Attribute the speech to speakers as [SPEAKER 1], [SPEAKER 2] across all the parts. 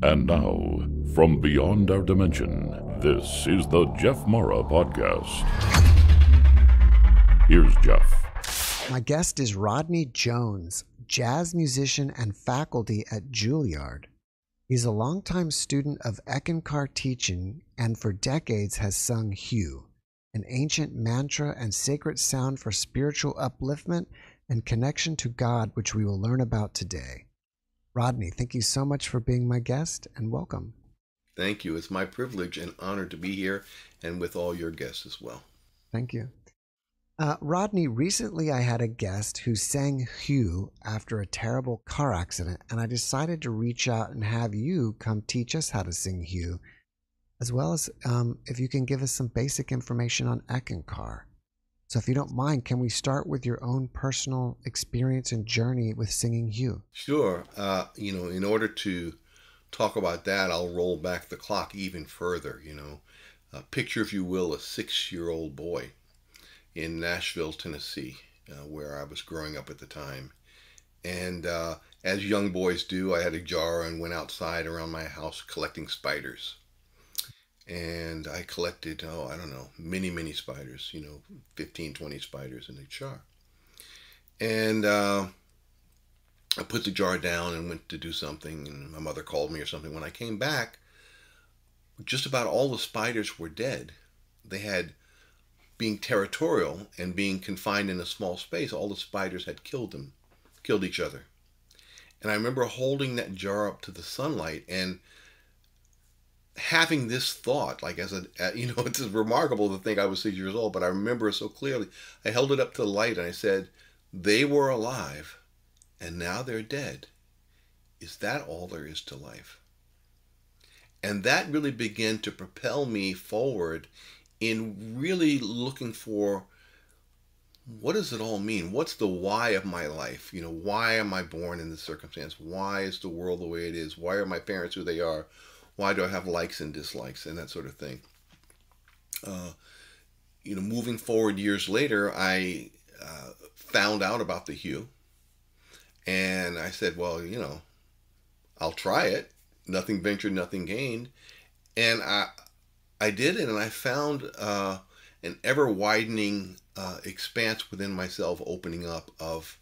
[SPEAKER 1] And now, from beyond our dimension, this is the Jeff Mara Podcast. Here's Jeff.
[SPEAKER 2] My guest is Rodney Jones, jazz musician and faculty at Juilliard. He's a longtime student of Eckankar teaching and for decades has sung HU, an ancient mantra and sacred sound for spiritual upliftment and connection to God, which we will learn about today. Rodney, thank you so much for being my guest and welcome.
[SPEAKER 3] Thank you. It's my privilege and honor to be here and with all your guests as well.
[SPEAKER 2] Thank you. Uh, Rodney, recently I had a guest who sang HU after a terrible car accident, and I decided to reach out and have you come teach us how to sing HU, as well as um, if you can give us some basic information on Eckankar. So, if you don't mind, can we start with your own personal experience and journey with singing HU?
[SPEAKER 3] Sure. Uh, you know, in order to talk about that, I'll roll back the clock even further. You know, uh, picture, if you will, a six year old boy in Nashville, Tennessee, uh, where I was growing up at the time. And uh, as young boys do, I had a jar and went outside around my house collecting spiders and I collected, oh, I don't know, many, many spiders, you know, 15, 20 spiders in a jar. And uh, I put the jar down and went to do something, and my mother called me or something. When I came back, just about all the spiders were dead. They had, being territorial and being confined in a small space, all the spiders had killed them, killed each other. And I remember holding that jar up to the sunlight and having this thought, like as a, you know, it's remarkable to think I was six years old, but I remember it so clearly. I held it up to the light and I said, They were alive and now they're dead. Is that all there is to life? And that really began to propel me forward in really looking for what does it all mean? What's the why of my life? You know, why am I born in this circumstance? Why is the world the way it is? Why are my parents who they are? Why do I have likes and dislikes and that sort of thing. Uh, you know, moving forward years later, I uh, found out about the HU, and I said, well, you know, I'll try it. Nothing ventured, nothing gained, and I, I did it, and I found uh, an ever widening uh, expanse within myself, opening up of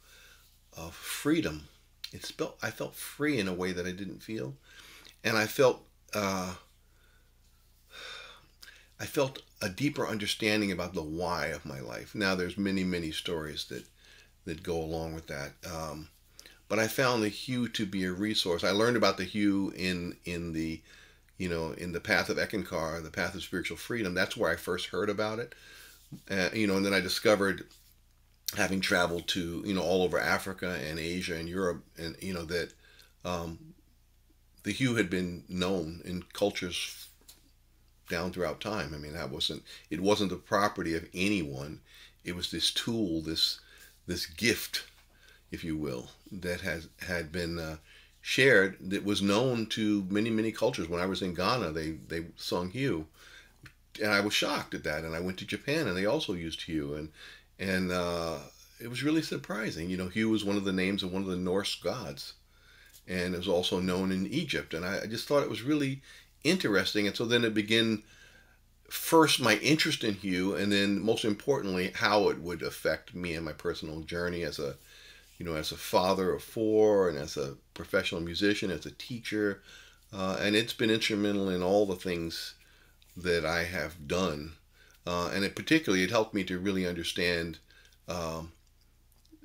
[SPEAKER 3] of freedom. It felt I felt free in a way that I didn't feel, and I felt uh, I felt a deeper understanding about the why of my life. Now, there's many, many stories that that go along with that. Um, but I found the HU to be a resource. I learned about the HU in in the, you know, in the path of Eckankar, the path of spiritual freedom. That's where I first heard about it. Uh, you know, and then I discovered, having traveled to you know all over Africa and Asia and Europe, and you know that um, the HU had been known in cultures down throughout time. I mean, that wasn't it wasn't the property of anyone. It was this tool, this this gift, if you will, that has had been uh, shared. That was known to many many cultures. When I was in Ghana, they they sung HU, and I was shocked at that. And I went to Japan, and they also used HU, and and uh, it was really surprising. You know, HU was one of the names of one of the Norse gods and was also known in Egypt. And I, I just thought it was really interesting. And so then it began first my interest in HU, and then most importantly, how it would affect me and my personal journey as a, you know, as a father of four, and as a professional musician, as a teacher, uh, and it's been instrumental in all the things that I have done, uh, and it particularly it helped me to really understand um,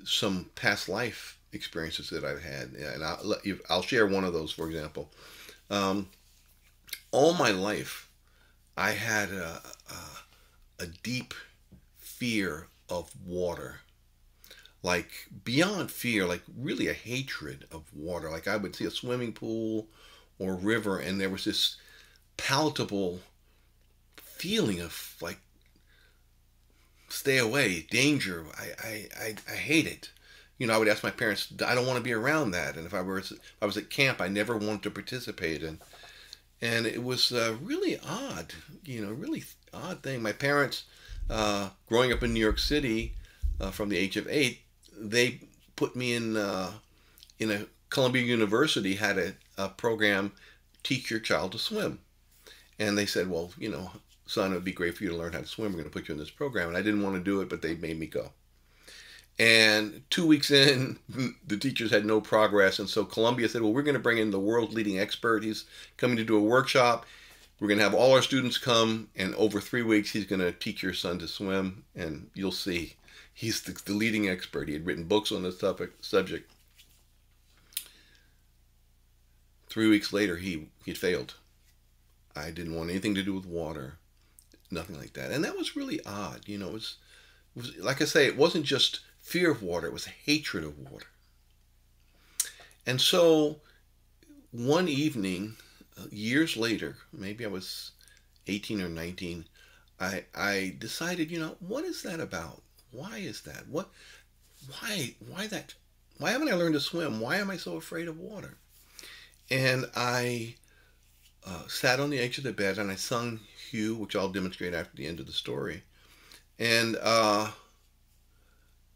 [SPEAKER 3] some past life experiences that I've had, and I'll, I'll share one of those. For example, um, all my life, I had a, a, a deep fear of water, like beyond fear, like really a hatred of water. Like I would see a swimming pool or river, and there was this palatable feeling of like stay away, danger. I, I, I, I hate it you know, I would ask my parents, I don't want to be around that. And if I was, if I was at camp, I never wanted to participate in. And it was really odd, you know, really odd thing. My parents, uh, growing up in New York City uh, from the age of eight, they put me in, uh, in a Columbia University had a, a program teach your child to swim. And they said, well, you know, son, it would be great for you to learn how to swim. We're going to put you in this program. And I didn't want to do it, but they made me go. And two weeks in, the teachers had no progress. And so Columbia said, well, we're going to bring in the world's leading expert. He's coming to do a workshop. We're going to have all our students come. And over three weeks, he's going to teach your son to swim. And you'll see. He's the, the leading expert. He had written books on this topic, subject. Three weeks later, he, he failed. I didn't want anything to do with water, nothing like that. And that was really odd. You know, it was, it was like I say, it wasn't just fear of water, it was a hatred of water. And so one evening, uh, years later, maybe I was 18 or 19, I, I decided, you know, what is that about? Why is that? What, why, why that? Why haven't I learned to swim? Why am I so afraid of water? And I uh, sat on the edge of the bed and I sung HU, which I'll demonstrate after the end of the story. And uh,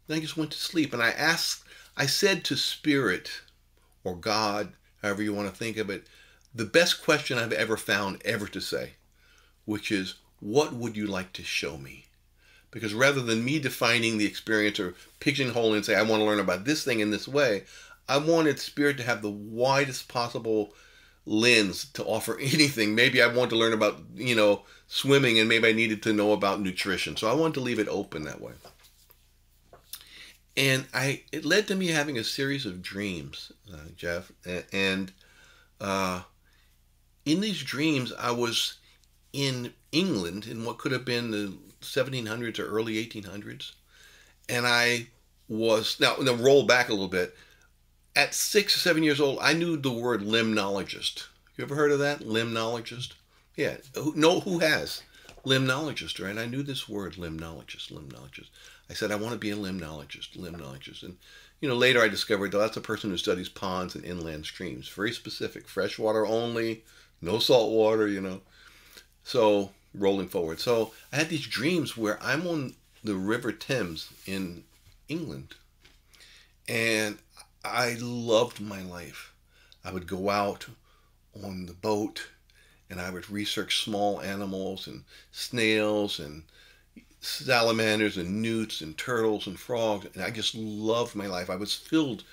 [SPEAKER 3] then I just went to sleep. And I asked, I said to Spirit or God, however you want to think of it, the best question I've ever found ever to say, which is, What would you like to show me? Because rather than me defining the experience or pigeonholing and say, I want to learn about this thing in this way, I wanted Spirit to have the widest possible lens to offer anything. Maybe I wanted to learn about, you know, swimming and maybe I needed to know about nutrition. So I wanted to leave it open that way. And I it led to me having a series of dreams, uh, Jeff. And uh, in these dreams, I was in England in what could have been the 1700s or early 1800s. And I was, now, now roll back a little bit at six or seven years old, I knew the word limnologist. You ever heard of that? Limnologist? Yeah. No, who has? Limnologist, right? I knew this word, limnologist, limnologist. I said, I want to be a limnologist, limnologist. And, you know, later I discovered that that's a person who studies ponds and inland streams. Very specific. Freshwater only, no salt water, you know. So, rolling forward. So, I had these dreams where I'm on the River Thames in England. And I loved my life. I would go out on the boat and I would research small animals and snails and salamanders and newts and turtles and frogs. And I just loved my life. I was filled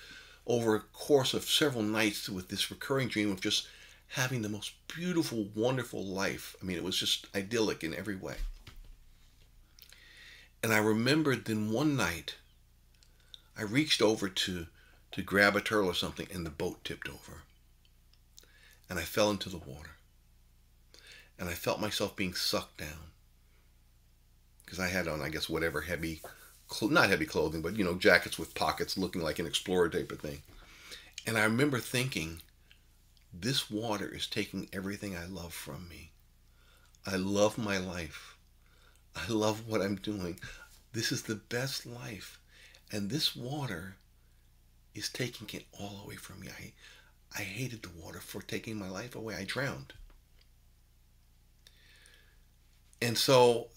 [SPEAKER 3] over a course of several nights with this recurring dream of just having the most beautiful, wonderful life. I mean, it was just idyllic in every way. And I remembered then one night I reached over to to grab a turtle or something, and the boat tipped over. And I fell into the water. And I felt myself being sucked down. Because I had on, I guess, whatever heavy, not heavy clothing, but, you know, jackets with pockets looking like an explorer type of thing. And I remember thinking, this water is taking everything I love from me. I love my life. I love what I'm doing. This is the best life. And this water is taking it all away from me. I, I hated the water for taking my life away. I drowned. And so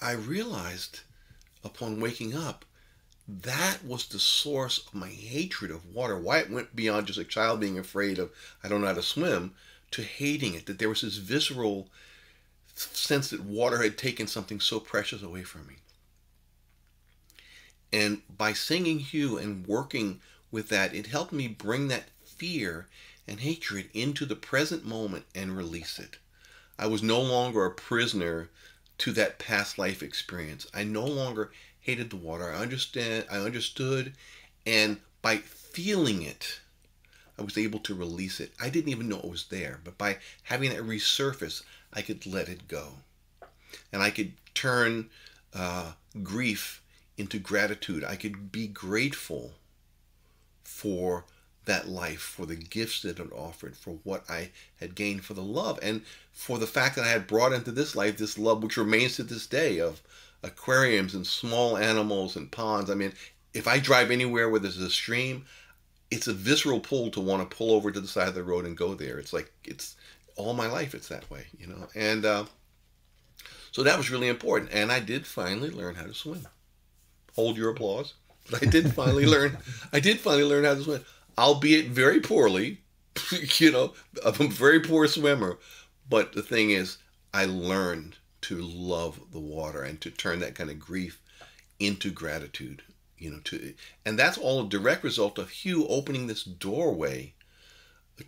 [SPEAKER 3] I realized upon waking up that was the source of my hatred of water. Why it went beyond just a child being afraid of, I don't know how to swim, to hating it. That there was this visceral sense that water had taken something so precious away from me. And by singing HU and working with that, it helped me bring that fear and hatred into the present moment and release it. I was no longer a prisoner to that past life experience. I no longer hated the water. I understand I understood and by feeling it I was able to release it. I didn't even know it was there, but by having it resurface, I could let it go. And I could turn uh, grief into gratitude. I could be grateful for that life, for the gifts that it offered, for what I had gained, for the love, and for the fact that I had brought into this life this love which remains to this day of aquariums and small animals and ponds. I mean, if I drive anywhere where there's a stream, it's a visceral pull to want to pull over to the side of the road and go there. It's like it's all my life. It's that way, you know. And uh, so that was really important. And I did finally learn how to swim. Hold your applause. But I did finally learn. I did finally learn how to swim, albeit very poorly. you know, I'm a very poor swimmer. But the thing is, I learned to love the water and to turn that kind of grief into gratitude. You know, to and that's all a direct result of HU opening this doorway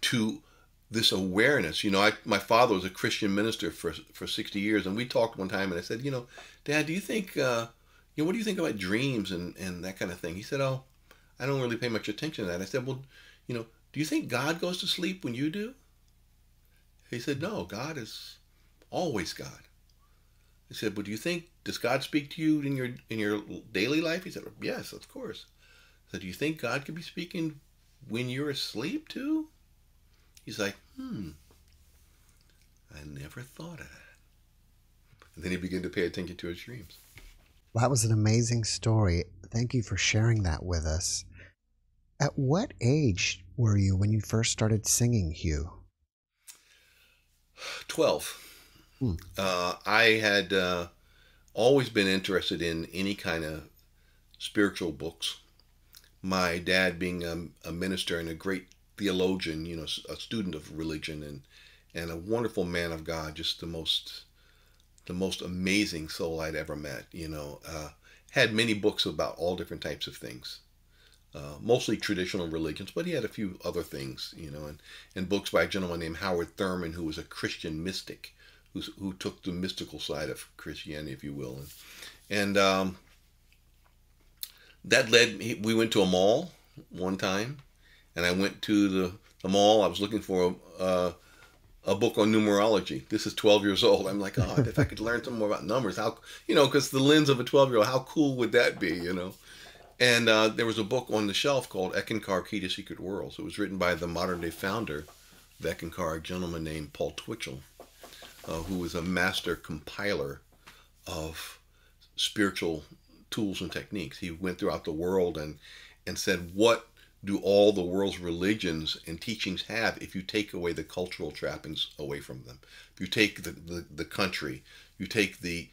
[SPEAKER 3] to this awareness. You know, I, my father was a Christian minister for for 60 years, and we talked one time, and I said, you know, Dad, do you think, uh, you know, what do you think about dreams and and that kind of thing? He said, oh, I don't really pay much attention to that. I said, well, you know, do you think God goes to sleep when you do? He said, no, God is always God. I said, but do you think does God speak to you in your in your daily life? He said, yes, of course. I said, do you think God could be speaking when you're asleep too? He's like, hmm, I never thought of that. And then he began to pay attention to his dreams.
[SPEAKER 2] That was an amazing story. Thank you for sharing that with us. At what age were you when you first started singing, HU?
[SPEAKER 3] 12. Hmm. Uh, I had uh, always been interested in any kind of spiritual books. My dad, being a, a, minister and a great theologian, you know, a student of religion and and a wonderful man of God, just the most the most amazing soul I'd ever met. You know, uh, had many books about all different types of things. Uh, mostly traditional religions, but he had a few other things, you know, and, and books by a gentleman named Howard Thurman, who was a Christian mystic, who, who took the mystical side of Christianity, if you will. And, and um, that led me, we went to a mall one time, and I went to the, the mall. I was looking for a, uh, a book on numerology. This is 12 years old. I'm like, oh, if I could learn some more about numbers, how, you know, because the lens of a 12 year old, how cool would that be, you know? And uh, there was a book on the shelf called Eckankar Key to Secret Worlds. It was written by the modern day founder of Eckankar, a gentleman named Paul Twitchell, uh, who was a master compiler of spiritual tools and techniques. He went throughout the world and, and said, What do all the world's religions and teachings have if you take away the cultural trappings away from them? If you take the, the, the country, you take the,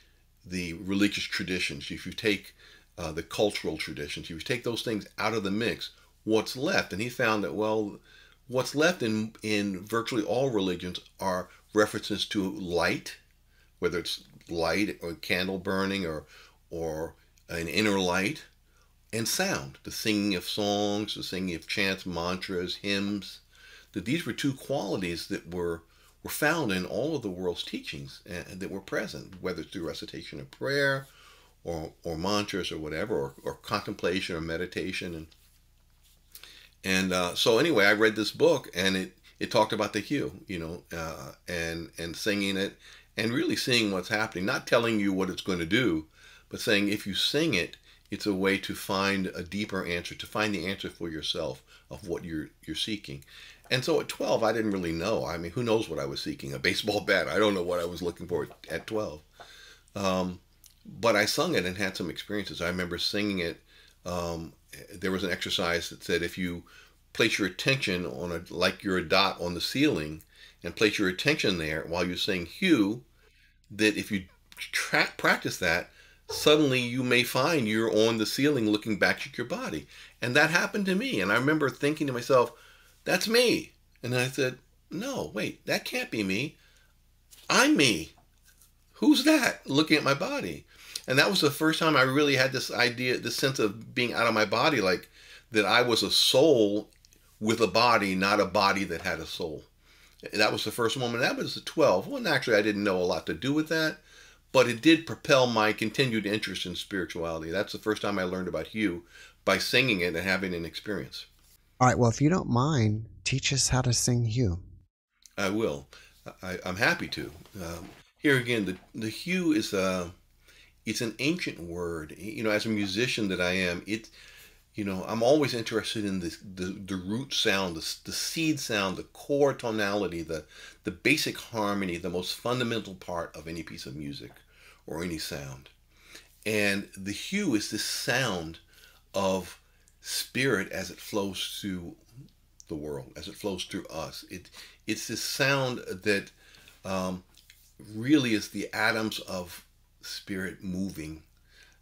[SPEAKER 3] the religious traditions, if you take uh, the cultural traditions. If you take those things out of the mix, what's left? And he found that, well, what's left in, in virtually all religions are references to light, whether it's light or candle burning or, or an inner light, and sound, the singing of songs, the singing of chants, mantras, hymns. That these were two qualities that were were found in all of the world's teachings and that were present, whether through recitation of prayer or, or mantras or whatever, or, or contemplation or meditation. And, and uh, so anyway, I read this book and it, it talked about the HU, you know, uh, and, and singing it and really seeing what's happening, not telling you what it's going to do, but saying if you sing it, it's a way to find a deeper answer, to find the answer for yourself of what you're you're seeking. And so at 12, I didn't really know. I mean, who knows what I was seeking? A baseball bat. I don't know what I was looking for at 12. Um, but I sung it and had some experiences. I remember singing it. Um, there was an exercise that said if you place your attention on a like you're a dot on the ceiling and place your attention there while you're sing HU, that if you practice that, suddenly you may find you're on the ceiling looking back at your body. And that happened to me. And I remember thinking to myself, that's me. And I said, no, wait, that can't be me. I'm me. Who's that looking at my body? and that was the first time I really had this idea, this sense of being out of my body, like that I was a soul with a body, not a body that had a soul. That was the first moment. That was the 12. Well, actually, I didn't know a lot to do with that, but it did propel my continued interest in spirituality. That's the first time I learned about HU by singing it and having an experience.
[SPEAKER 2] All right. Well, if you don't mind, teach us how to sing HU.
[SPEAKER 3] I will. I, am happy to. Um, here again, the the HU is a it's an ancient word. You know, as a musician that I am, it, you know, I'm always interested in the the, the root sound, the, the seed sound, the core tonality, the the basic harmony, the most fundamental part of any piece of music or any sound. And the HU is this sound of spirit as it flows through the world, as it flows through us. It it's this sound that um, really is the atoms of spirit moving.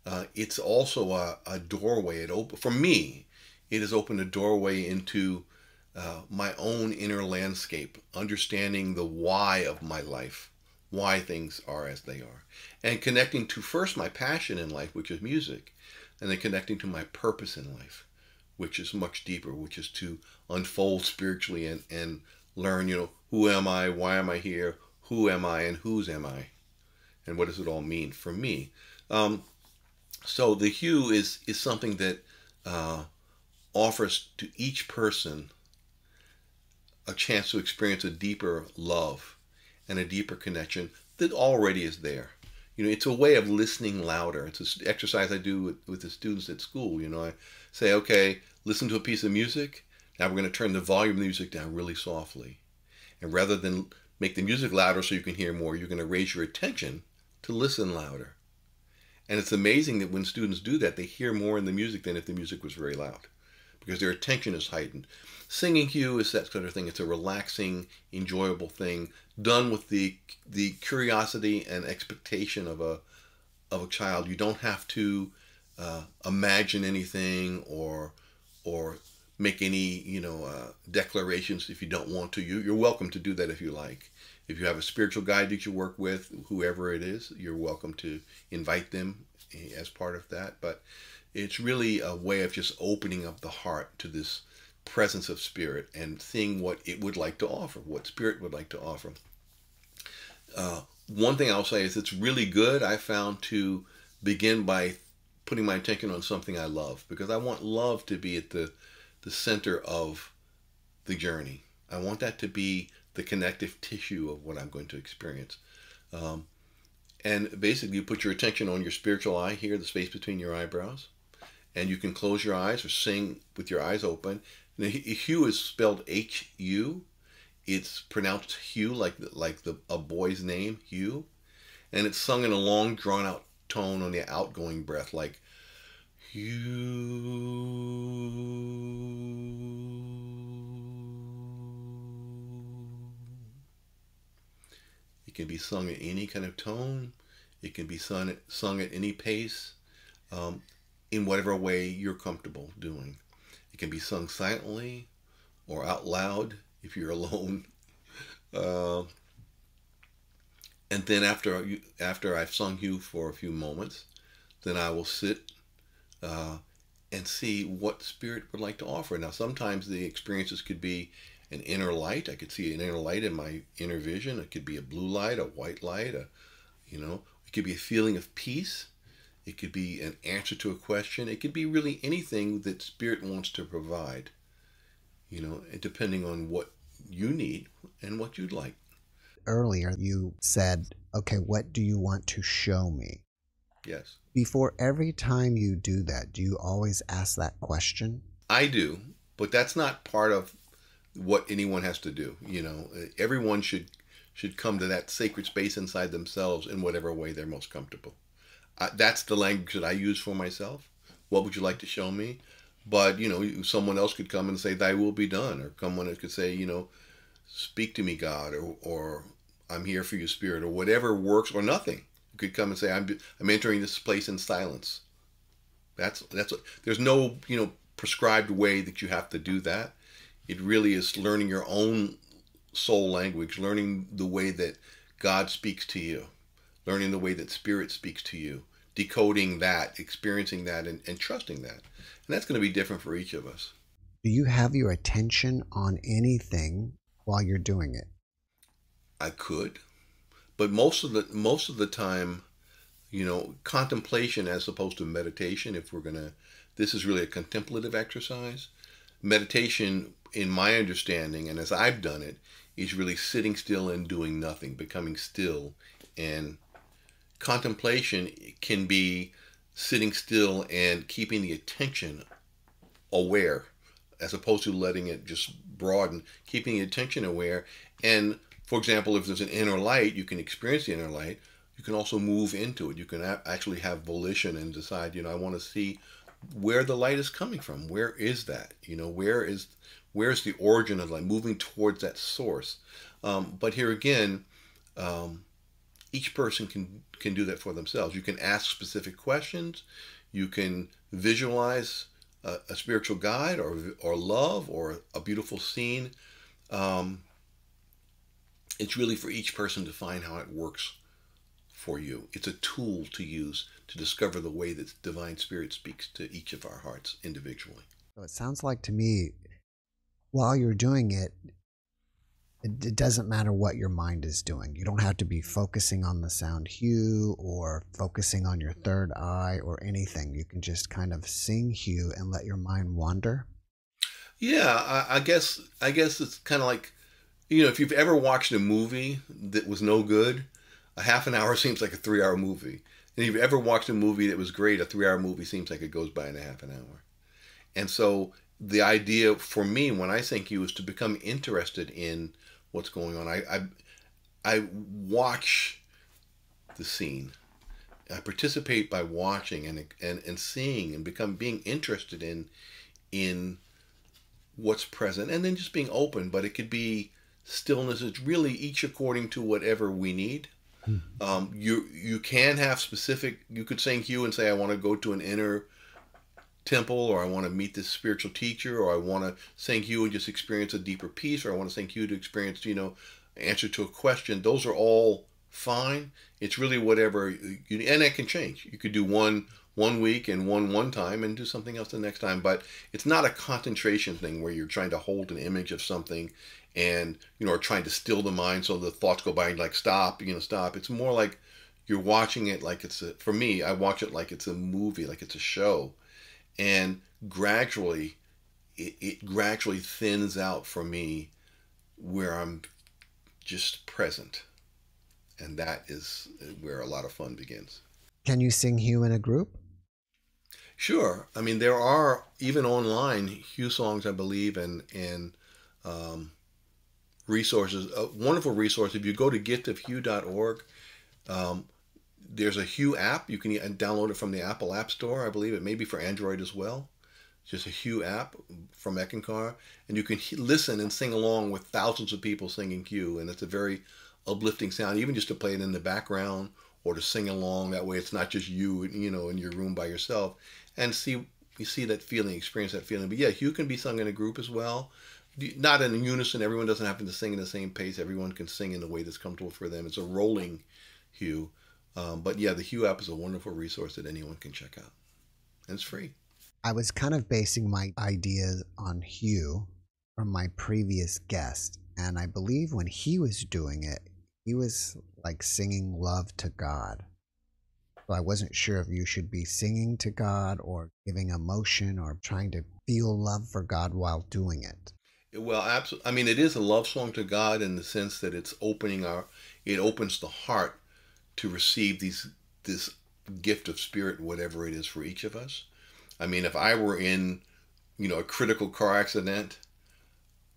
[SPEAKER 3] Uh, it's also a, a doorway. It open for me. It has opened a doorway into uh, my own inner landscape, understanding the why of my life, why things are as they are, and connecting to first my passion in life, which is music, and then connecting to my purpose in life, which is much deeper, which is to unfold spiritually and, and learn, you know, who am I, why am I here, who am I, and whose am I, and what does it all mean for me. Um, so the HU is is something that uh, offers to each person a chance to experience a deeper love and a deeper connection that already is there. You know, it's a way of listening louder. It's an exercise I do with, with the students at school. You know, I say, okay, listen to a piece of music. Now we're going to turn the volume of the music down really softly. And rather than make the music louder so you can hear more, you're going to raise your attention to listen louder. And it's amazing that when students do that, they hear more in the music than if the music was very loud because their attention is heightened. Singing HU is that sort of thing. It's a relaxing, enjoyable thing done with the the curiosity and expectation of a of a child. You don't have to uh, imagine anything or or make any you know uh, declarations if you don't want to. You you're welcome to do that if you like. If you have a spiritual guide that you work with, whoever it is, you're welcome to invite them as part of that. But it's really a way of just opening up the heart to this presence of spirit and seeing what it would like to offer, what spirit would like to offer. Uh, one thing I'll say is it's really good, I found, to begin by putting my attention on something I love because I want love to be at the, the center of the journey. I want that to be the connective tissue of what I'm going to experience. Um, and basically, you put your attention on your spiritual eye here, the space between your eyebrows, and you can close your eyes or sing with your eyes open. Now, is spelled H U. It's pronounced Hugh, like like the a boy's name, Hugh, and it's sung in a long, drawn out tone on the outgoing breath, like Hugh. It can be sung at any kind of tone. It can be sung at, sung at any pace, um, in whatever way you're comfortable doing. It can be sung silently or out loud if you're alone. Uh, and then after after I've sung you for a few moments, then I will sit uh, and see what spirit would like to offer. Now, sometimes the experiences could be an inner light. I could see an inner light in my inner vision. It could be a blue light, a white light, a, you know, it could be a feeling of peace. It could be an answer to a question. It could be really anything that spirit wants to provide, you know, depending on what you need and what you'd like.
[SPEAKER 2] Earlier, you said, okay, what do you want to show me?
[SPEAKER 3] Yes.
[SPEAKER 2] Before every time you do that, do you always ask that question?
[SPEAKER 3] I do, but that's not part of what anyone has to do. You know, everyone should should come to that sacred space inside themselves in whatever way they're most comfortable. Uh, that's the language that I use for myself. What would you like to show me? But you know, someone else could come and say, "Thy will be done," or someone could say, you know, "Speak to me, God," or, or "I'm here for you, Spirit," or whatever works, or nothing. You could come and say, "I'm I'm entering this place in silence." That's that's what, there's no you know prescribed way that you have to do that it really is learning your own soul language, learning the way that God speaks to you, learning the way that Spirit speaks to you, decoding that, experiencing that, and, and trusting that. And that's going to be different for each of us.
[SPEAKER 2] Do you have your attention on anything while you're doing it?
[SPEAKER 3] I could, but most of the most of the time, you know, contemplation as opposed to meditation. If we're gonna, this is really a contemplative exercise. Meditation in my understanding, and as I've done it, is really sitting still and doing nothing, becoming still. And contemplation can be sitting still and keeping the attention aware as opposed to letting it just broaden, keeping the attention aware. And for example, if there's an inner light, you can experience the inner light. You can also move into it. You can actually have volition and decide, you know, I want to see where the light is coming from. Where is that? You know, where is Where's the origin of light? Moving towards that source. Um, but here again, um, each person can can do that for themselves. You can ask specific questions. You can visualize a, a spiritual guide or or love or a beautiful scene. Um, it's really for each person to find how it works for you. It's a tool to use to discover the way that divine spirit speaks to each of our hearts individually.
[SPEAKER 2] So it sounds like to me, while you're doing it, it, it doesn't matter what your mind is doing. You don't have to be focusing on the sound HU or focusing on your third eye or anything. You can just kind of sing HU and let your mind wander.
[SPEAKER 3] Yeah, I, I guess I guess it's kind of like you know if you've ever watched a movie that was no good, a half an hour seems like a three hour movie. And if you've ever watched a movie that was great, a three hour movie seems like it goes by in a half an hour. And so the idea for me when I think you is to become interested in what's going on. I, I, I watch the scene. I participate by watching and, and, and seeing and become being interested in in what's present and then just being open. But it could be stillness. It's really each according to whatever we need. Mm-hmm. Um, you you can have specific. You could sing HU and say, "I want to go to an inner temple or I want to meet this spiritual teacher or I want to thank you and just experience a deeper peace or I want to thank you to experience, you know, answer to a question. Those are all fine. It's really whatever you, and that can change. You could do one one week and one one time and do something else the next time, but it's not a concentration thing where you're trying to hold an image of something and, you know, are trying to still the mind so the thoughts go by and like stop, you know, stop. It's more like you're watching it like it's a, for me, I watch it like it's a movie, like it's a show and gradually it, it gradually thins out for me where i'm just present. And that is where a lot of fun begins.
[SPEAKER 2] Can you sing HU in a group?
[SPEAKER 3] Sure. I mean there are even online HU songs i believe and and um, resources a wonderful resource. If you go to GiftofHU.org um, there's a HU app. You can download it from the Apple App Store, I believe. It may be for Android as well. It's just a HU app from Eckankar, and you can listen and sing along with thousands of people singing HU, and it's a very uplifting sound, even just to play it in the background or to sing along. That way, it's not just you, you know, in your room by yourself, and see you see that feeling, experience that feeling. But yeah, HU can be sung in a group as well. Not in unison. Everyone doesn't have to sing in the same pace. Everyone can sing in the way that's comfortable for them. It's a rolling HU um, but yeah, the HU app is a wonderful resource that anyone can check out, and it's free.
[SPEAKER 2] I was kind of basing my ideas on HU from my previous guest, and I believe when he was doing it, he was like singing love to God. So I wasn't sure if you should be singing to God or giving emotion or trying to feel love for God while doing it.
[SPEAKER 3] Well, absolutely. I mean, it is a love song to God in the sense that it's opening our, it opens the heart to receive these this gift of spirit, whatever it is for each of us. I mean, if I were in, you know, a critical car accident,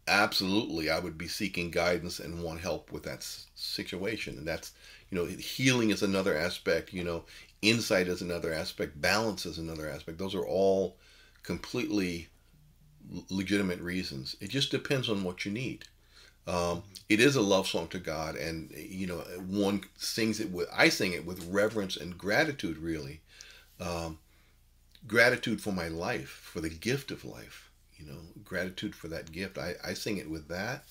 [SPEAKER 3] absolutely, I would be seeking guidance and want help with that situation. And that's, you know, healing is another aspect. You know, insight is another aspect. Balance is another aspect. Those are all completely legitimate reasons. It just depends on what you need. Um, it is a love song to God, and you know, one sings it with I sing it with reverence and gratitude. Really, um, gratitude for my life, for the gift of life. You know, gratitude for that gift. I, I sing it with that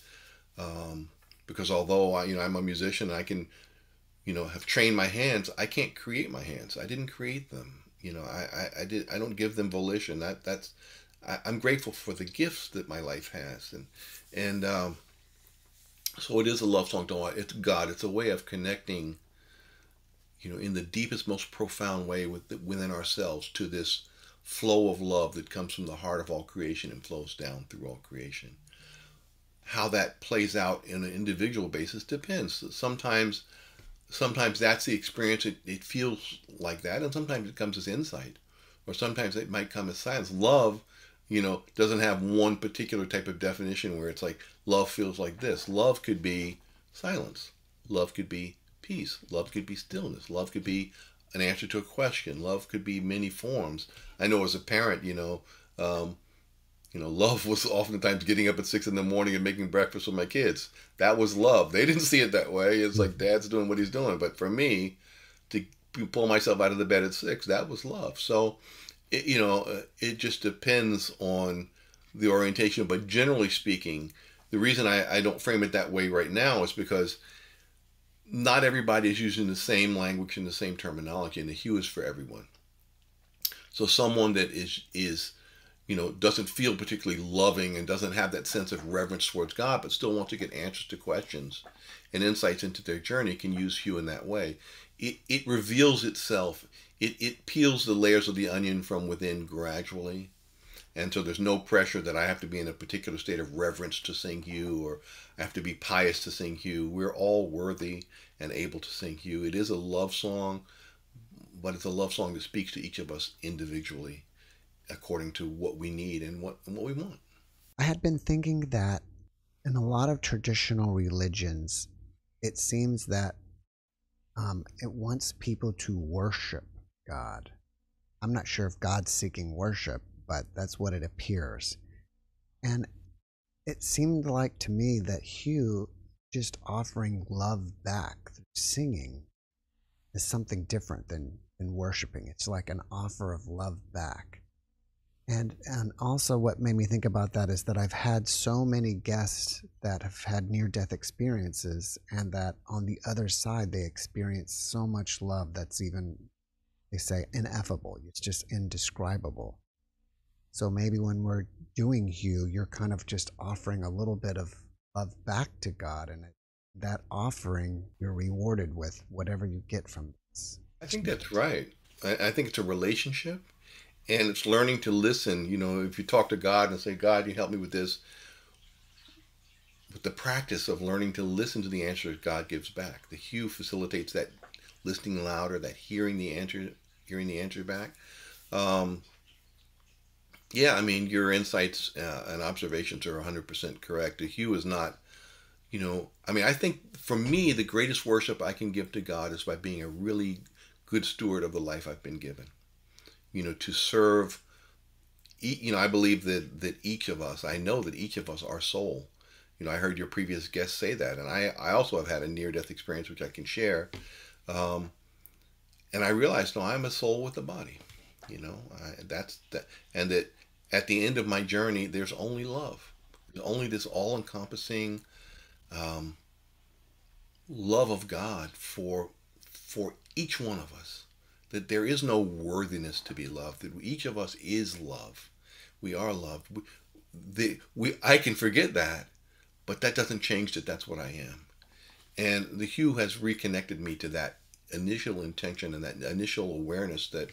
[SPEAKER 3] um, because although I, you know I'm a musician, I can, you know, have trained my hands. I can't create my hands. I didn't create them. You know, I, I, I did. I don't give them volition. That that's. I, am grateful for the gifts that my life has, and and um, so it is a love song to it's God. It's a way of connecting, you know, in the deepest, most profound way with within ourselves to this flow of love that comes from the heart of all creation and flows down through all creation. How that plays out in an individual basis depends. Sometimes, sometimes that's the experience. It, it feels like that, and sometimes it comes as insight, or sometimes it might come as silence. Love you know, doesn't have one particular type of definition where it's like love feels like this. Love could be silence. Love could be peace. Love could be stillness. Love could be an answer to a question. Love could be many forms. I know as a parent, you know, um, you know, love was oftentimes getting up at six in the morning and making breakfast with my kids. That was love. They didn't see it that way. It's like dad's doing what he's doing. But for me, to pull myself out of the bed at six, that was love. So it, you know, uh, it just depends on the orientation. But generally speaking, the reason I, I don't frame it that way right now is because not everybody is using the same language and the same terminology, and the HU is for everyone. So someone that is is you know doesn't feel particularly loving and doesn't have that sense of reverence towards God, but still wants to get answers to questions and insights into their journey can use HU in that way. It it reveals itself. It it peels the layers of the onion from within gradually. And so there's no pressure that I have to be in a particular state of reverence to sing HU or I have to be pious to sing HU. We're all worthy and able to sing HU. It is a love song, but it's a love song that speaks to each of us individually according to what we need and what, and what we want.
[SPEAKER 2] I had been thinking that in a lot of traditional religions, it seems that um, it wants people to worship God. I'm not sure if God's seeking worship, but that's what it appears. And it seemed like to me that HU just offering love back through singing is something different than, than worshiping. It's like an offer of love back. And and also what made me think about that is that I've had so many guests that have had near death experiences and that on the other side they experience so much love that's even they say ineffable. It's just indescribable. So maybe when we're doing HU, you're kind of just offering a little bit of love back to God, and that offering you're rewarded with whatever you get from this.
[SPEAKER 3] I think that's right. I, I think it's a relationship, and it's learning to listen. You know, if you talk to God and say, "God, you help me with this," with the practice of learning to listen to the answers God gives back, the HU facilitates that listening louder, that hearing the answer, hearing the answer back. Um, yeah, I mean, your insights uh, and observations are 100% correct. A HU is not, you know, I mean, I think for me, the greatest worship I can give to God is by being a really good steward of the life I've been given. You know, to serve, you know, I believe that, that each of us, I know that each of us are soul. You know, I heard your previous guest say that, and I, I also have had a near death experience, which I can share. Um, and I realized, no, I'm a soul with a body you know I, that's that and that at the end of my journey there's only love. Only this all-encompassing um, love of god for for each one of us. That there is no worthiness to be loved. That each of us is love. We are loved. We, the, we i can forget that but that doesn't change that that's what i am. And the HU has reconnected me to that initial intention and that initial awareness that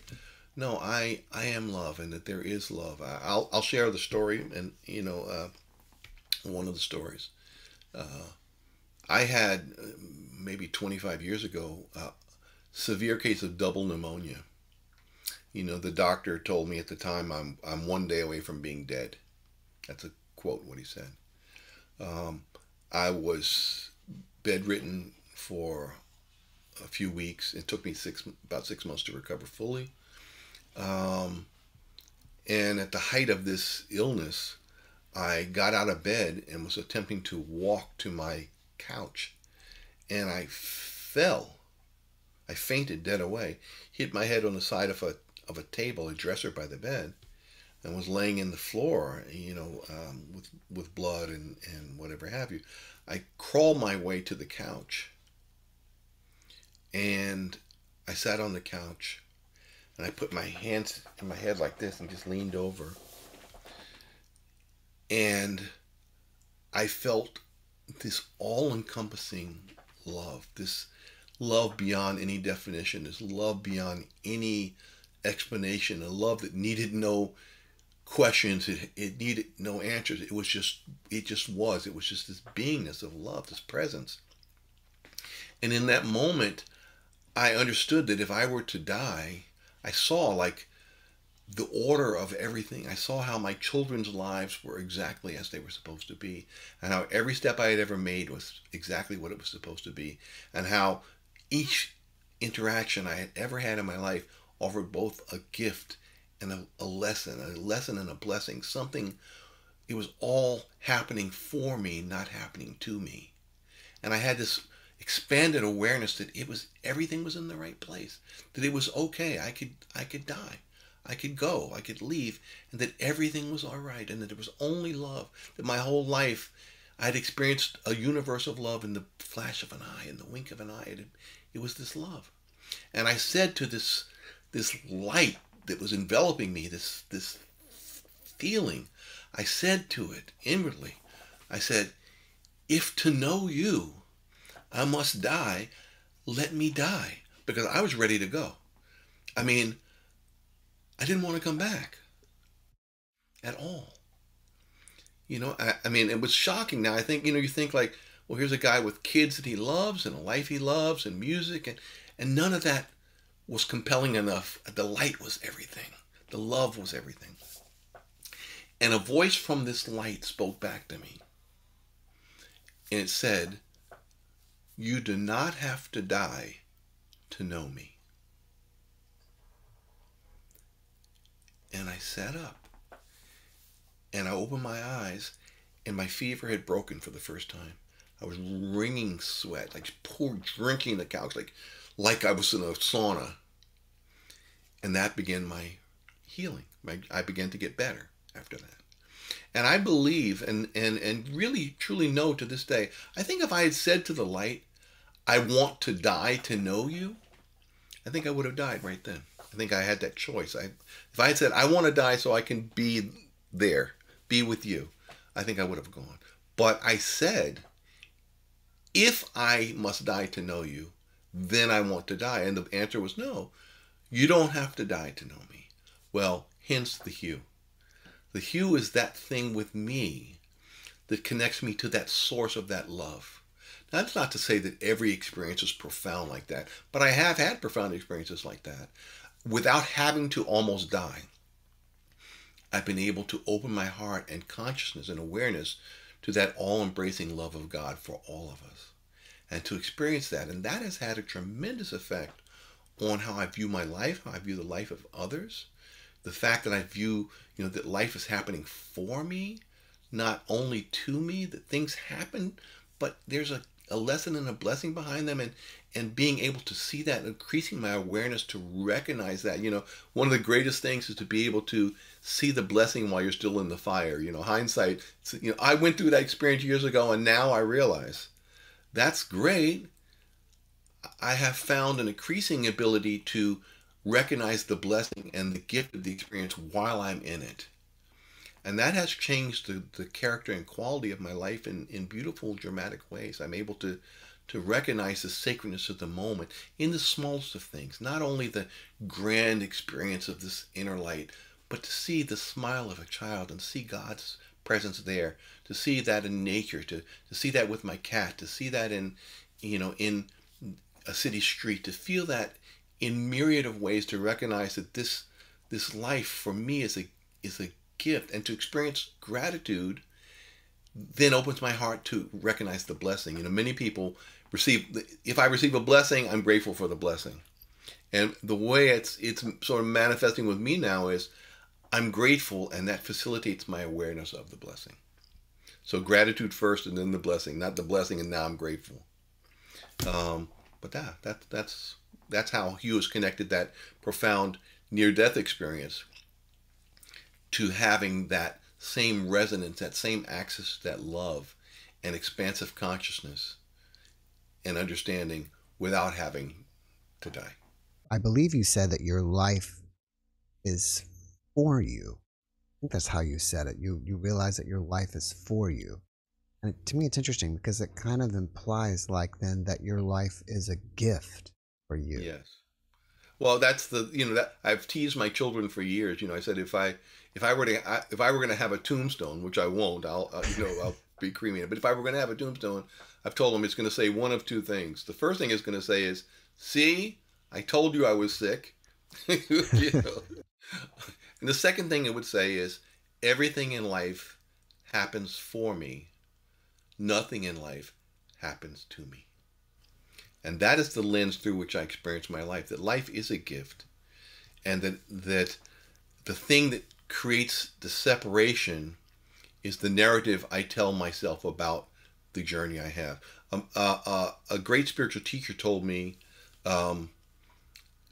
[SPEAKER 3] no, I I am love, and that there is love. I, will I'll share the story, and you know, uh, one of the stories. Uh, I had uh, maybe 25 years ago a severe case of double pneumonia. You know, the doctor told me at the time I'm I'm one day away from being dead. That's a quote what he said. Um, I was bedridden for a few weeks. It took me six about six months to recover fully. Um, and at the height of this illness, I got out of bed and was attempting to walk to my couch. And I fell. I fainted dead away, hit my head on the side of a, of a table, a dresser by the bed, and was laying in the floor, you know, um, with, with blood and, and whatever have you. I crawled my way to the couch. And I sat on the couch and I put my hands in my head like this and just leaned over. And I felt this all encompassing love, this love beyond any definition, this love beyond any explanation, a love that needed no questions, it, it needed no answers. It was just, it just was. It was just this beingness of love, this presence. And in that moment, I understood that if I were to die, I saw like the order of everything. I saw how my children's lives were exactly as they were supposed to be, and how every step I had ever made was exactly what it was supposed to be, and how each interaction I had ever had in my life offered both a gift and a, a lesson, a lesson and a blessing. Something, it was all happening for me, not happening to me. And I had this expanded awareness that it was everything was in the right place that it was okay i could i could die I could go, I could leave, and that everything was all right, and that it was only love. That my whole life I had experienced a universe of love in the flash of an eye, in the wink of an eye. It, it was this love. And I said to this this light that was enveloping me, this this feeling, I said to it inwardly, I said, if to know you I must die, let me die. Because I was ready to go. I mean, I didn't want to come back at all. You know, I, I, mean, it was shocking. Now, I think, you know, you think like, well, here's a guy with kids that he loves and a life he loves and music, and, and none of that was compelling enough. The light was everything, the love was everything. And a voice from this light spoke back to me. And it said, You do not have to die to know me. And I sat up and I opened my eyes and my fever had broken for the first time. I was wringing sweat, like poor drinking the couch, like like I was in a sauna. And that began my healing. My, I began to get better after that. And I believe and, and, and really truly know to this day, I think if I had said to the light, I want to die to know you, I think I would have died right then. I think I had that choice. I, if I had said, I want to die so I can be there, be with you, I think I would have gone. But I said, if I must die to know you, then I want to die. And the answer was no, you don't have to die to know me. Well, hence the HU. The HU is that thing with me that connects me to that source of that love. Now, that's not to say that every experience is profound like that, but I have had profound experiences like that without having to almost die. I've been able to open my heart and consciousness and awareness to that all embracing love of God for all of us and to experience that. And that has had a tremendous effect on how I view my life, how I view the life of others. The fact that I view, you know, that life is happening for me, not only to me, that things happen, but there's a, a lesson and a blessing behind them. And, and being able to see that, increasing my awareness to recognize that. You know, one of the greatest things is to be able to see the blessing while you're still in the fire. You know, hindsight, you know, I went through that experience years ago and now I realize that's great. I have found an increasing ability to recognize the blessing and the gift of the experience while I'm in it. And that has changed the, the character and quality of my life in, in beautiful, dramatic ways. I'm able to to recognize the sacredness of the moment in the smallest of things, not only the grand experience of this inner light, but to see the smile of a child and see God's presence there, to see that in nature, to, to see that with my cat, to see that in, you know, in a city street, to feel that in myriad of ways, to recognize that this this life for me is a is a gift, and to experience gratitude then opens my heart to recognize the blessing. You know, many people receive, if I receive a blessing, I'm grateful for the blessing. And the way it's, it's sort of manifesting with me now is I'm grateful and that facilitates my awareness of the blessing. So gratitude first and then the blessing, not the blessing and now I'm grateful. Um, but that, that, that's, that's how HU has connected that profound near-death experience to having that same resonance, that same access to that love and expansive consciousness and understanding without having to die.
[SPEAKER 2] I believe you said that your life is for you. I think that's how you said it. You you realize that your life is for you. And to me it's interesting because it kind of implies like then that your life is a gift for you.
[SPEAKER 3] Yes. Well, that's the you know that I've teased my children for years. You know, I said if I if I were to if I were going to have a tombstone, which I won't, I'll uh, you know I'll be cremated. But if I were going to have a tombstone, I've told them it's going to say one of two things. The first thing it's going to say is, "See, I told you I was sick." you know? and the second thing it would say is, "Everything in life happens for me. Nothing in life happens to me." And that is the lens through which I experience my life. That life is a gift, and that that the thing that creates the separation is the narrative I tell myself about the journey I have. Um, uh, uh, a great spiritual teacher told me um,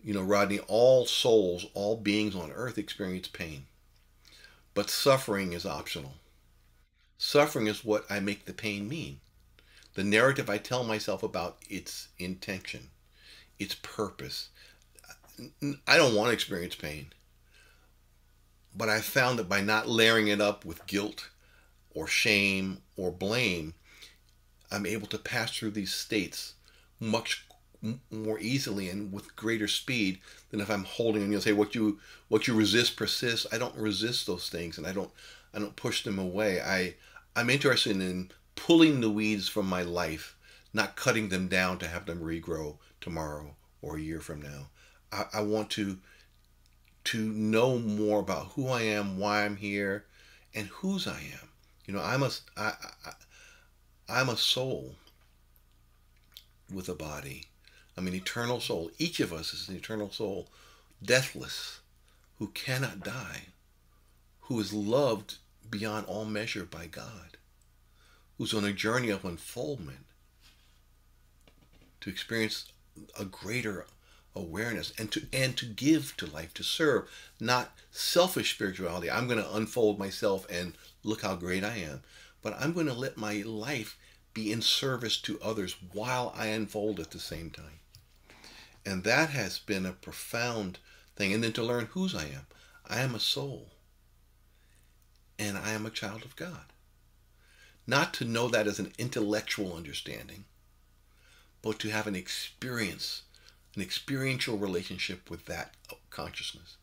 [SPEAKER 3] You know, Rodney, all souls, all beings on earth experience pain. But suffering is optional. Suffering is what I make the pain mean. The narrative I tell myself about its intention, its purpose. I don't want to experience pain. But I found that by not layering it up with guilt or shame or blame, I'm able to pass through these states much more easily and with greater speed than if I'm holding and you'll say what you what you resist persists. I don't resist those things and I don't I don't push them away. I I'm interested in pulling the weeds from my life, not cutting them down to have them regrow tomorrow or a year from now. I, I want to to know more about who I am, why I'm here, and whose I am. You know, I'm a I, I, I'm a soul with a body. I'm an eternal soul. Each of us is an eternal soul, deathless, who cannot die, who is loved beyond all measure by God, who's on a journey of unfoldment to experience a greater awareness and to and to give to life to serve not selfish spirituality i'm going to unfold myself and look how great i am but i'm going to let my life be in service to others while i unfold at the same time and that has been a profound thing. And then to learn whose I am. I am a soul. And I am a child of God. Not to know that as an intellectual understanding, but to have an experience, an experiential relationship with that consciousness.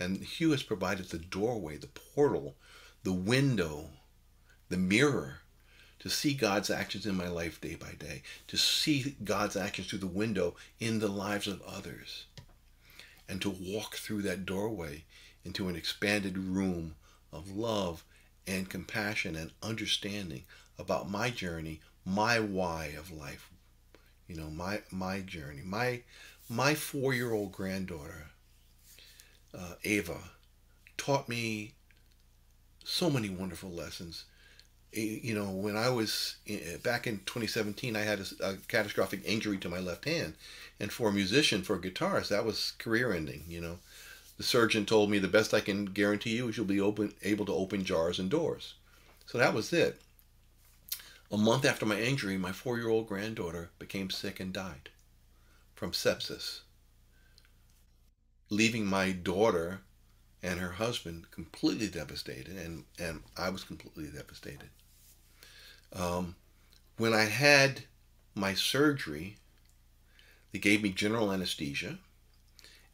[SPEAKER 3] And HU has provided the doorway, the portal, the window, the mirror to see God's actions in my life day by day, to see God's actions through the window in the lives of others, and to walk through that doorway into an expanded room of love and compassion and understanding about my journey, my why of life. You know, my my journey. My my four-year-old granddaughter, uh, Ava, taught me so many wonderful lessons you know, when I was back in 2017, I had a, a, catastrophic injury to my left hand, and for a musician, for a guitarist, that was career-ending. You know, the surgeon told me the best I can guarantee you is you'll be open, able to open jars and doors. So that was it. A month after my injury, my four-year-old granddaughter became sick and died from sepsis, leaving my daughter and her husband completely devastated, and, and I was completely devastated. Um, when I had my surgery, they gave me general anesthesia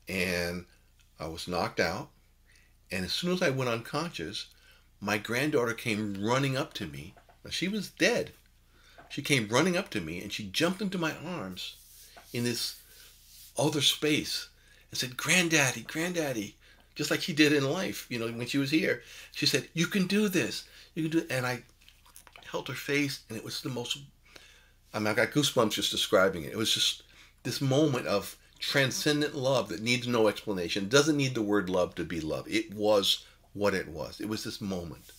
[SPEAKER 3] and I was knocked out. And as soon as I went unconscious, my granddaughter came running up to me. She was dead. She came running up to me and she jumped into my arms in this other space and said, Granddaddy, Granddaddy, just like she did in life, you know, when she was here. She said, You can do this. You can do it. And I held her face, and it was the most. I mean, I got goosebumps just describing it. It was just this moment of transcendent love that needs no explanation. Doesn't need the word love to be love. It was what it was. It was this moment.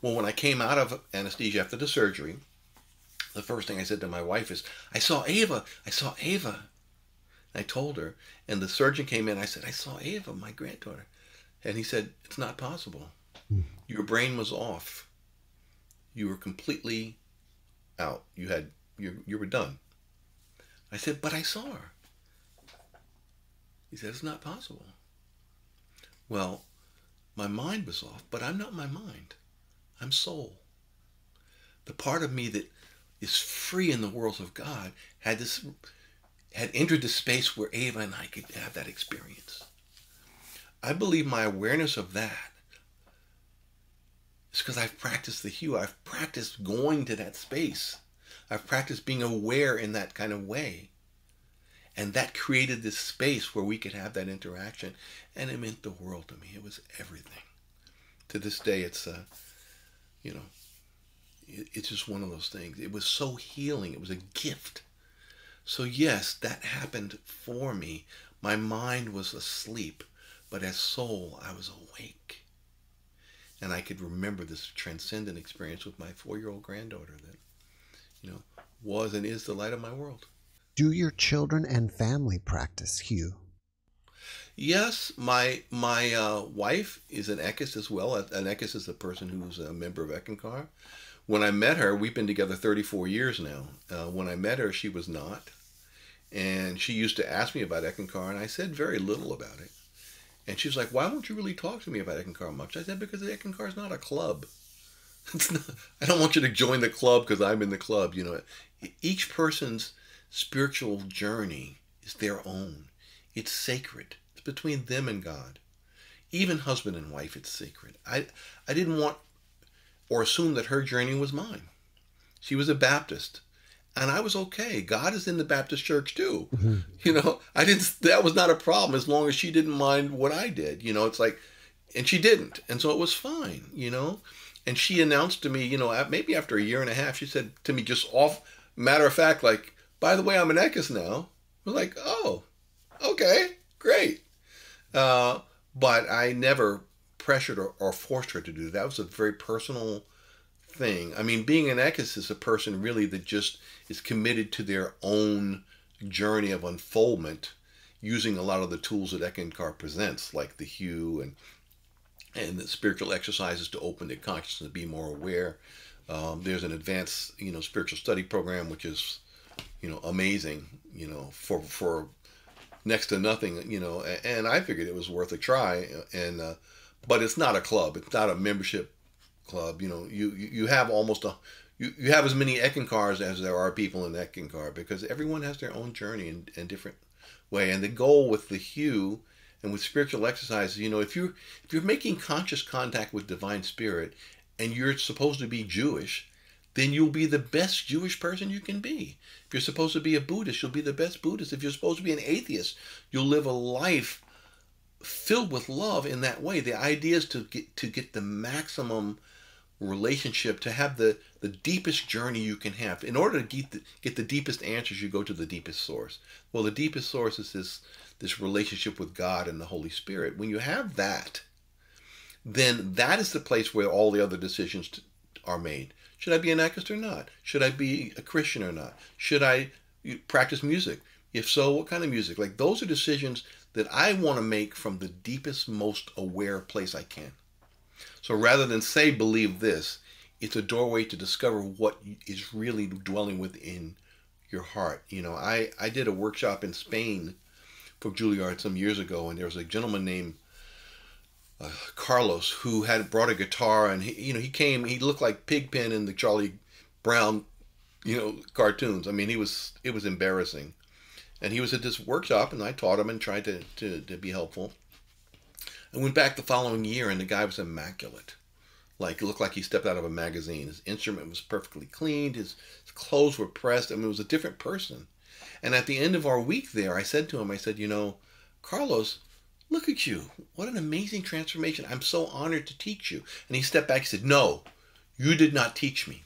[SPEAKER 3] Well, when I came out of anesthesia after the surgery, the first thing I said to my wife is, I saw Ava. I saw Ava. I told her, and the surgeon came in. I said, I saw Ava, my granddaughter. And he said, It's not possible. Your brain was off you were completely out. You had you you were done. I said, but I saw her. He said, it's not possible. Well, my mind was off, but I'm not my mind. I'm soul. The part of me that is free in the worlds of God had this had entered the space where Ava and I could have that experience. I believe my awareness of that is because I've practiced the HU. I've practiced going to that space. I've practiced being aware in that kind of way. And that created this space where we could have that interaction. And it meant the world to me. It was everything. To this day, it's, uh, you know, it, it's just one of those things. It was so healing. It was a gift. So, yes, that happened for me. My mind was asleep, but as soul, I was awake and I could remember this transcendent experience with my four-year-old granddaughter that, you know, was and is the light of my world.
[SPEAKER 2] Do your children and family practice HU?
[SPEAKER 3] Yes, my my uh, wife is an Eckist as well. An Eckist is a person who's a member of Eckankar. When I met her, we've been together 34 years now. Uh, when I met her, she was not. And she used to ask me about Eckankar, and I said very little about it. And she was like, Why won't you really talk to me about Eckankar much? I said, Because Eckankar is not a club. Not, I don't want you to join the club because I'm in the club. You know, each person's spiritual journey is their own. It's sacred. It's between them and God. Even husband and wife, it's sacred. I, I didn't want or assume that her journey was mine. She was a Baptist and I was okay. God is in the Baptist church too. Mm-hmm. You know, I didn't. That was not a problem as long as she didn't mind what I did. You know, it's like, and she didn't, and so it was fine. You know, and she announced to me, you know, maybe after a year and a half, she said to me just off matter of fact, like, by the way, I'm an Eckist now. Was like, oh, okay, great. Uh, but I never pressured or, or forced her to do that. Was a very personal thing. I mean, being an Eckist is a person really that just is committed to their own journey of unfoldment using a lot of the tools that Eckankar presents, like the HU and and the spiritual exercises to open their consciousness, be more aware. Um, there's an advanced, you know, spiritual study program which is, you know, amazing, you know, for for next to nothing, you know, and I figured it was worth a try. And uh, but it's not a club. It's not a membership club. You know, you you have almost a you, you have as many Eckankars as there are people in Eckankar because everyone has their own journey and, in different way. And the goal with the HU and with spiritual exercises, you know, if you if you're making conscious contact with divine spirit and you're supposed to be Jewish, then you'll be the best Jewish person you can be. If you're supposed to be a Buddhist, you'll be the best Buddhist. If you're supposed to be an atheist, you'll live a life filled with love in that way. The idea is to get to get the maximum relationship to have the the deepest journey you can have in order to get the, get the deepest answers you go to the deepest source well the deepest source is this this relationship with god and the holy spirit when you have that then that is the place where all the other decisions are made should i be an Eckist or not? Should i be a christian or not? Should i practice music? If so what kind of music? Like those are decisions that i want to make from the deepest most aware place i can. So rather than say, believe this, it's a doorway to discover what is really dwelling within your heart. You know, I, I did a workshop in Spain for Juilliard some years ago, and there was a gentleman named uh, Carlos who had brought a guitar, and he, you know, he came, he looked like Pigpen in the Charlie Brown, you know, cartoons. I mean, he was, it was embarrassing. And he was at this workshop, and I taught him and tried to, to, to be helpful. I went back the following year, and the guy was immaculate. Like, it looked like he stepped out of a magazine. His instrument was perfectly cleaned, his, his clothes were pressed. I mean, it was a different person. And at the end of our week there, I said to him, I said, You know, Carlos, look at you. What an amazing transformation. I'm so honored to teach you. And he stepped back and said, No, you did not teach me.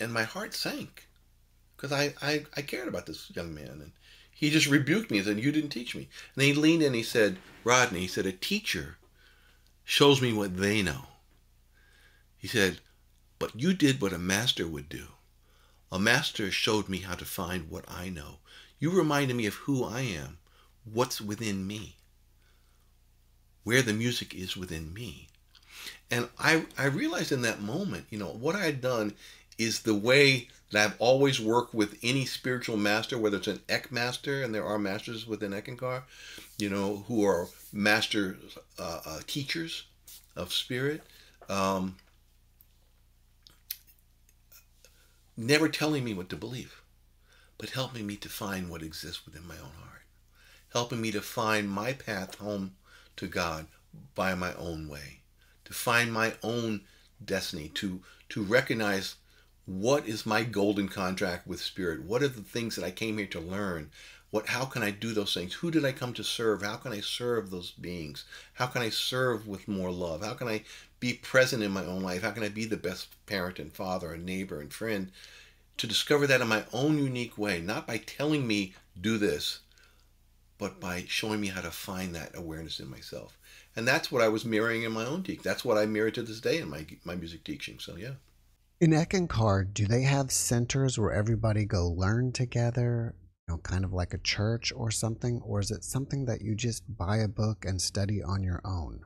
[SPEAKER 3] And my heart sank because I, I, I cared about this young man. And he just rebuked me and said, You didn't teach me. And he leaned in and he said, Rodney, he said, A teacher shows me what they know. He said, But you did what a master would do. A master showed me how to find what I know. You reminded me of who I am, what's within me, where the music is within me. And I, I realized in that moment, you know, what I had done is the way that I've always worked with any spiritual master, whether it's an Eck master, and there are masters within Eckankar, you know, who are master uh, uh, teachers of spirit. Um, never telling me what to believe, but helping me to find what exists within my own heart, helping me to find my path home to God by my own way, to find my own destiny, to to recognize what is my golden contract with spirit? What are the things that i came here to learn? What how can i do those things? Who did i come to serve? How can i serve those beings? How can i serve with more love? How can i be present in my own life? How can i be the best parent and father and neighbor and friend? To discover that in my own unique way not by telling me do this but by showing me how to find that awareness in myself and that's what i was mirroring in my own teaching that's what i mirror to this day in my my music teaching so yeah
[SPEAKER 2] in Eckankar, do they have centers where everybody go learn together? you know, kind of like a church or something, or is it something that you just buy a book and study on your own?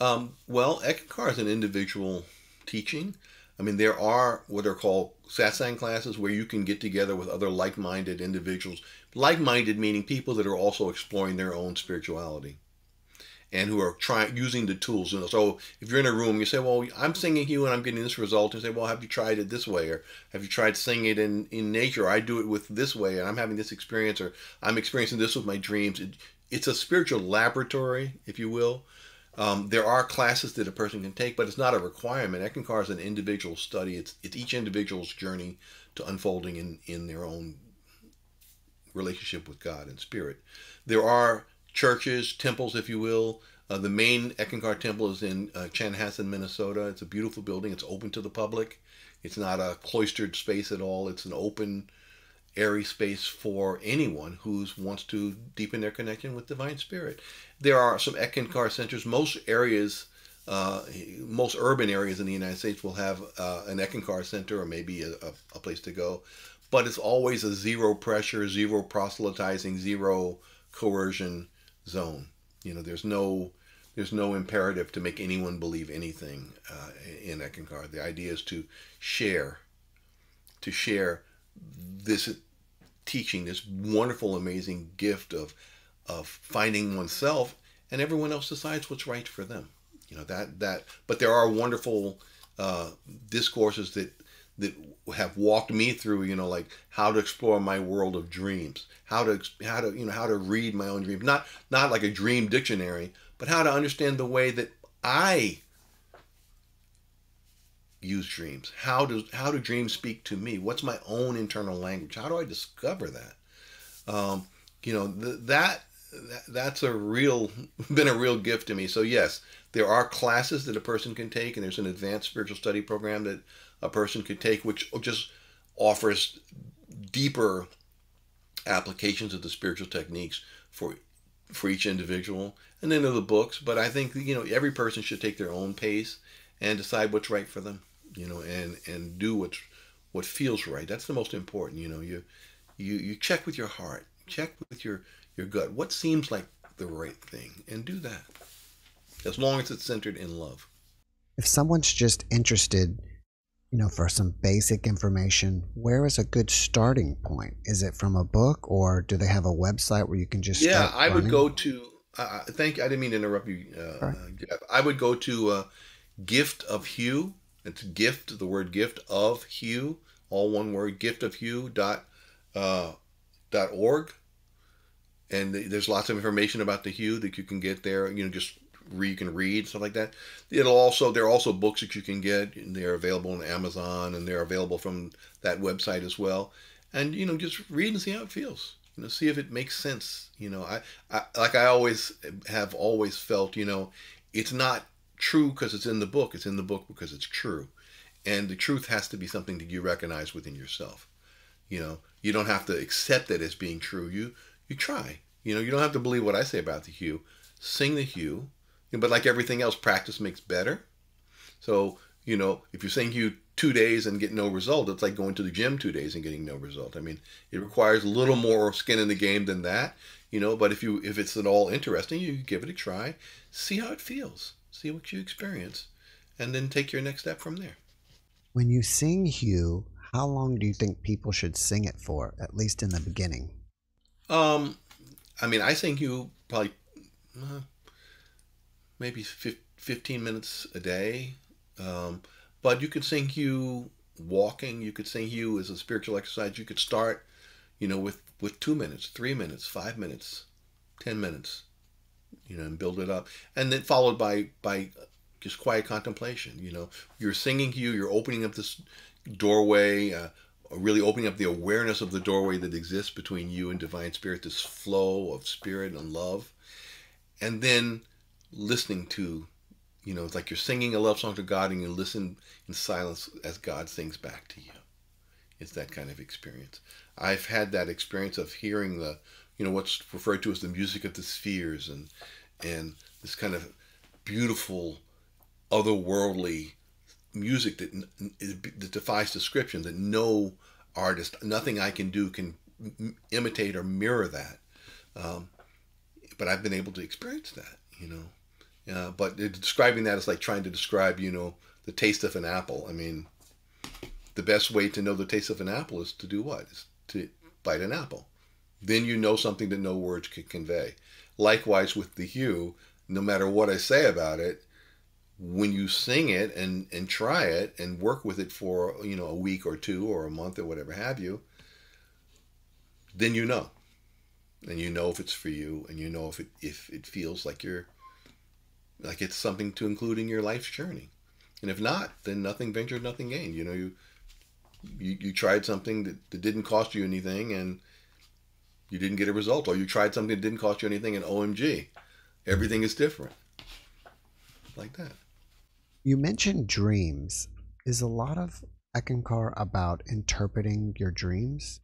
[SPEAKER 3] Um, well, Eckankar is an individual teaching. I mean, there are what are called satsang classes where you can get together with other like-minded individuals. Like-minded meaning people that are also exploring their own spirituality and who are trying using the tools. You know, so if you're in a room, HU say, "Well, I'm singing you, and I'm getting this result," and say, "Well, have you tried it this way, or have you tried singing it in in nature? I do it with this way, and I'm having this experience, or I'm experiencing this with my dreams." It, it's a spiritual laboratory, if you will. Um, there are classes that a person can take, but it's not a requirement. Eckankar is an individual study. It's it's each individual's journey to unfolding in in their own relationship with God and Spirit. There are churches, temples, if you will. Uh, the main Eckankar temple is in uh, Chanhassen, Minnesota. It's a beautiful building. It's open to the public. It's not a cloistered space at all. It's an open, airy space for anyone who wants to deepen their connection with Divine Spirit. There are some Eckankar centers. Most areas, uh, most urban areas in the United States will have uh, an Eckankar center or maybe a, a, a place to go. But it's always a zero pressure, zero proselytizing, zero coercion zone. You know, there's no there's no imperative to make anyone believe anything uh, in Eckankar. The idea is to share, to share this teaching, this wonderful, amazing gift of of finding oneself, and everyone else decides what's right for them. You know that that. But there are wonderful uh, discourses that that have walked me through you know like how to explore my world of dreams how to how to you know how to read my own dreams not not like a dream dictionary but how to understand the way that i use dreams. How do how do dreams speak to me? What's my own internal language? How do i discover that? Um, you know th- that, that that's a real been a real gift to me. So yes there are classes that a person can take and there's an advanced spiritual study program that a person could take, which just offers deeper applications of the spiritual techniques for for each individual. And then are the books, but I think you know every person should take their own pace and decide what's right for them. You know, and and do what's what feels right. That's the most important. You know, you you you check with your heart, check with your your gut. What seems like the right thing, and do that. As long as it's centered in love.
[SPEAKER 2] If someone's just interested you know, for some basic information, where is a good starting point? Is it from a book or do they have a website where you can just
[SPEAKER 3] Yeah, I would go to, uh, thank I didn't mean to interrupt you. Uh, right. I would go to uh, Gift of HU. It's gift, the word gift of HU, all one word, gift of HU dot, uh, dot org. And there's lots of information about the HU that you can get there. You know, just read, you can read stuff like that. It'll also there are also books that you can get. They're available on Amazon and they're available from that website as well. And you know, just read and see how it feels. You know, see if it makes sense. You know, I, I like I always have always felt. You know, it's not true because it's in the book. It's in the book because it's true, and the truth has to be something that you recognize within yourself. You know, you don't have to accept it as being true. You you try. You know, you don't have to believe what I say about the HU. Sing the HU, but like everything else, practice makes better. So, you know, if you're saying you two days and get no result, it's like going to the gym two days and getting no result. I mean, it requires a little more skin in the game than that, you know, but if you if it's at all interesting, you give it a try, see how it feels, see what you experience, and then take your next step from there.
[SPEAKER 2] When you sing HU, how long do you think people should sing it for, at least in the beginning?
[SPEAKER 3] Um, I mean, I sing HU probably uh, maybe 15 minutes a day. Um, but you could sing HU walking. You could sing HU as a spiritual exercise. You could start, you know, with, with two minutes, three minutes, five minutes, 10 minutes, you know, and build it up. And then followed by, by just quiet contemplation. You know, you're singing HU, you're opening up this doorway, uh, really opening up the awareness of the doorway that exists between you and divine spirit, this flow of spirit and love. And then listening to, you know, it's like you're singing a love song to God and you listen in silence as God sings back to you. It's that kind of experience. I've had that experience of hearing the, you know, what's referred to as the music of the spheres and and this kind of beautiful, otherworldly music that that defies description that no artist, nothing I can do can imitate or mirror that. Um, but I've been able to experience that, you know. Uh, but describing that is like trying to describe, you know, the taste of an apple. I mean, the best way to know the taste of an apple is to do what? Is to bite an apple. Then you know something that no words can convey. Likewise with the HU, no matter what I say about it, when you sing it and and try it and work with it for you know a week or two or a month or whatever have you then you know. And you know if it's for you and you know if it if it feels like you're like it's something to include in your life's journey. And if not then nothing ventured nothing gained. You know you you, you tried something that, that didn't cost you anything and you didn't get a result or you tried something that didn't cost you anything and omg everything is different like that
[SPEAKER 2] You mentioned dreams. Is a lot of Eckankar about interpreting your dreams?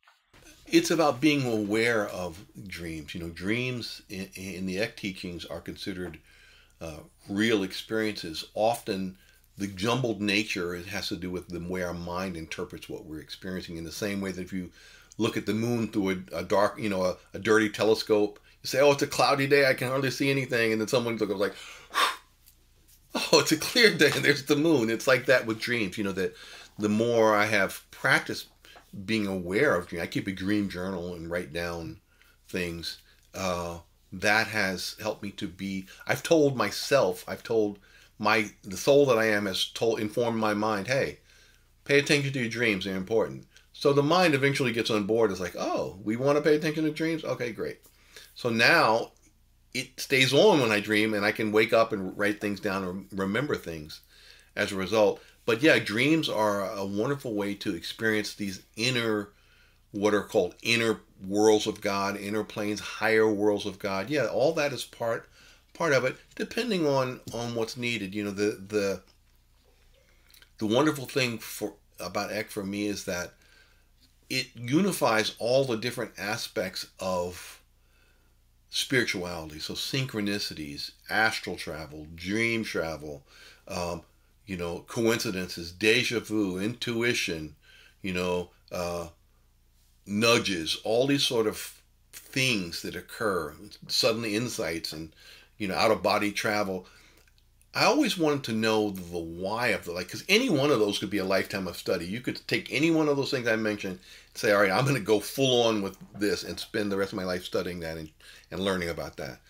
[SPEAKER 3] it's about being aware of dreams. You know, dreams in, in the Eck teachings are considered uh, real experiences. Often, the jumbled nature it has to do with the way our mind interprets what we're experiencing. In the same way that if you look at the moon through a, a dark, you know, a, a, dirty telescope, you say, "Oh, it's a cloudy day. I can hardly see anything," and then someone looks like, "Oh, it's a clear day, and there's the moon." It's like that with dreams. You know that the more I have practiced being aware of dreams, I keep a dream journal and write down things. Uh, that has helped me to be. I've told myself. I've told my the soul that I am has told informed my mind. Hey, pay attention to your dreams. They're important. So the mind eventually gets on board. It's like, oh, we want to pay attention to dreams. Okay, great. So now it stays on when I dream, and I can wake up and write things down or remember things as a result. But yeah, dreams are a wonderful way to experience these inner, what are called inner worlds of God, inner planes, higher worlds of God. Yeah, all that is part part of it, depending on on what's needed. You know, the the the wonderful thing for about Eck for me is that it unifies all the different aspects of spirituality. So synchronicities, astral travel, dream travel, um, you know, coincidences, deja vu, intuition, you know, uh, nudges, all these sort of things that occur, suddenly insights and, you know, out of body travel. I always wanted to know the why of the like, because any one of those could be a lifetime of study. You could take any one of those things I mentioned, say, all right, I'm going to go full on with this and spend the rest of my life studying that and, and learning about that.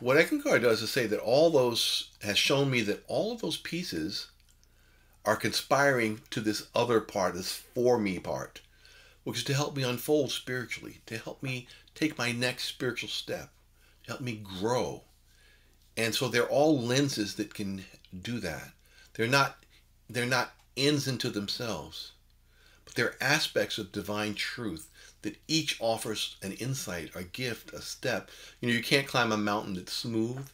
[SPEAKER 3] What Eckankar does is say that all those has shown me that all of those pieces are conspiring to this other part, this for me part, which is to help me unfold spiritually, to help me take my next spiritual step, to help me grow. And so they're all lenses that can do that. They're not they're not ends into themselves, but they're aspects of divine truth that each offers an insight, a gift, a step. You know, you can't climb a mountain that's smooth.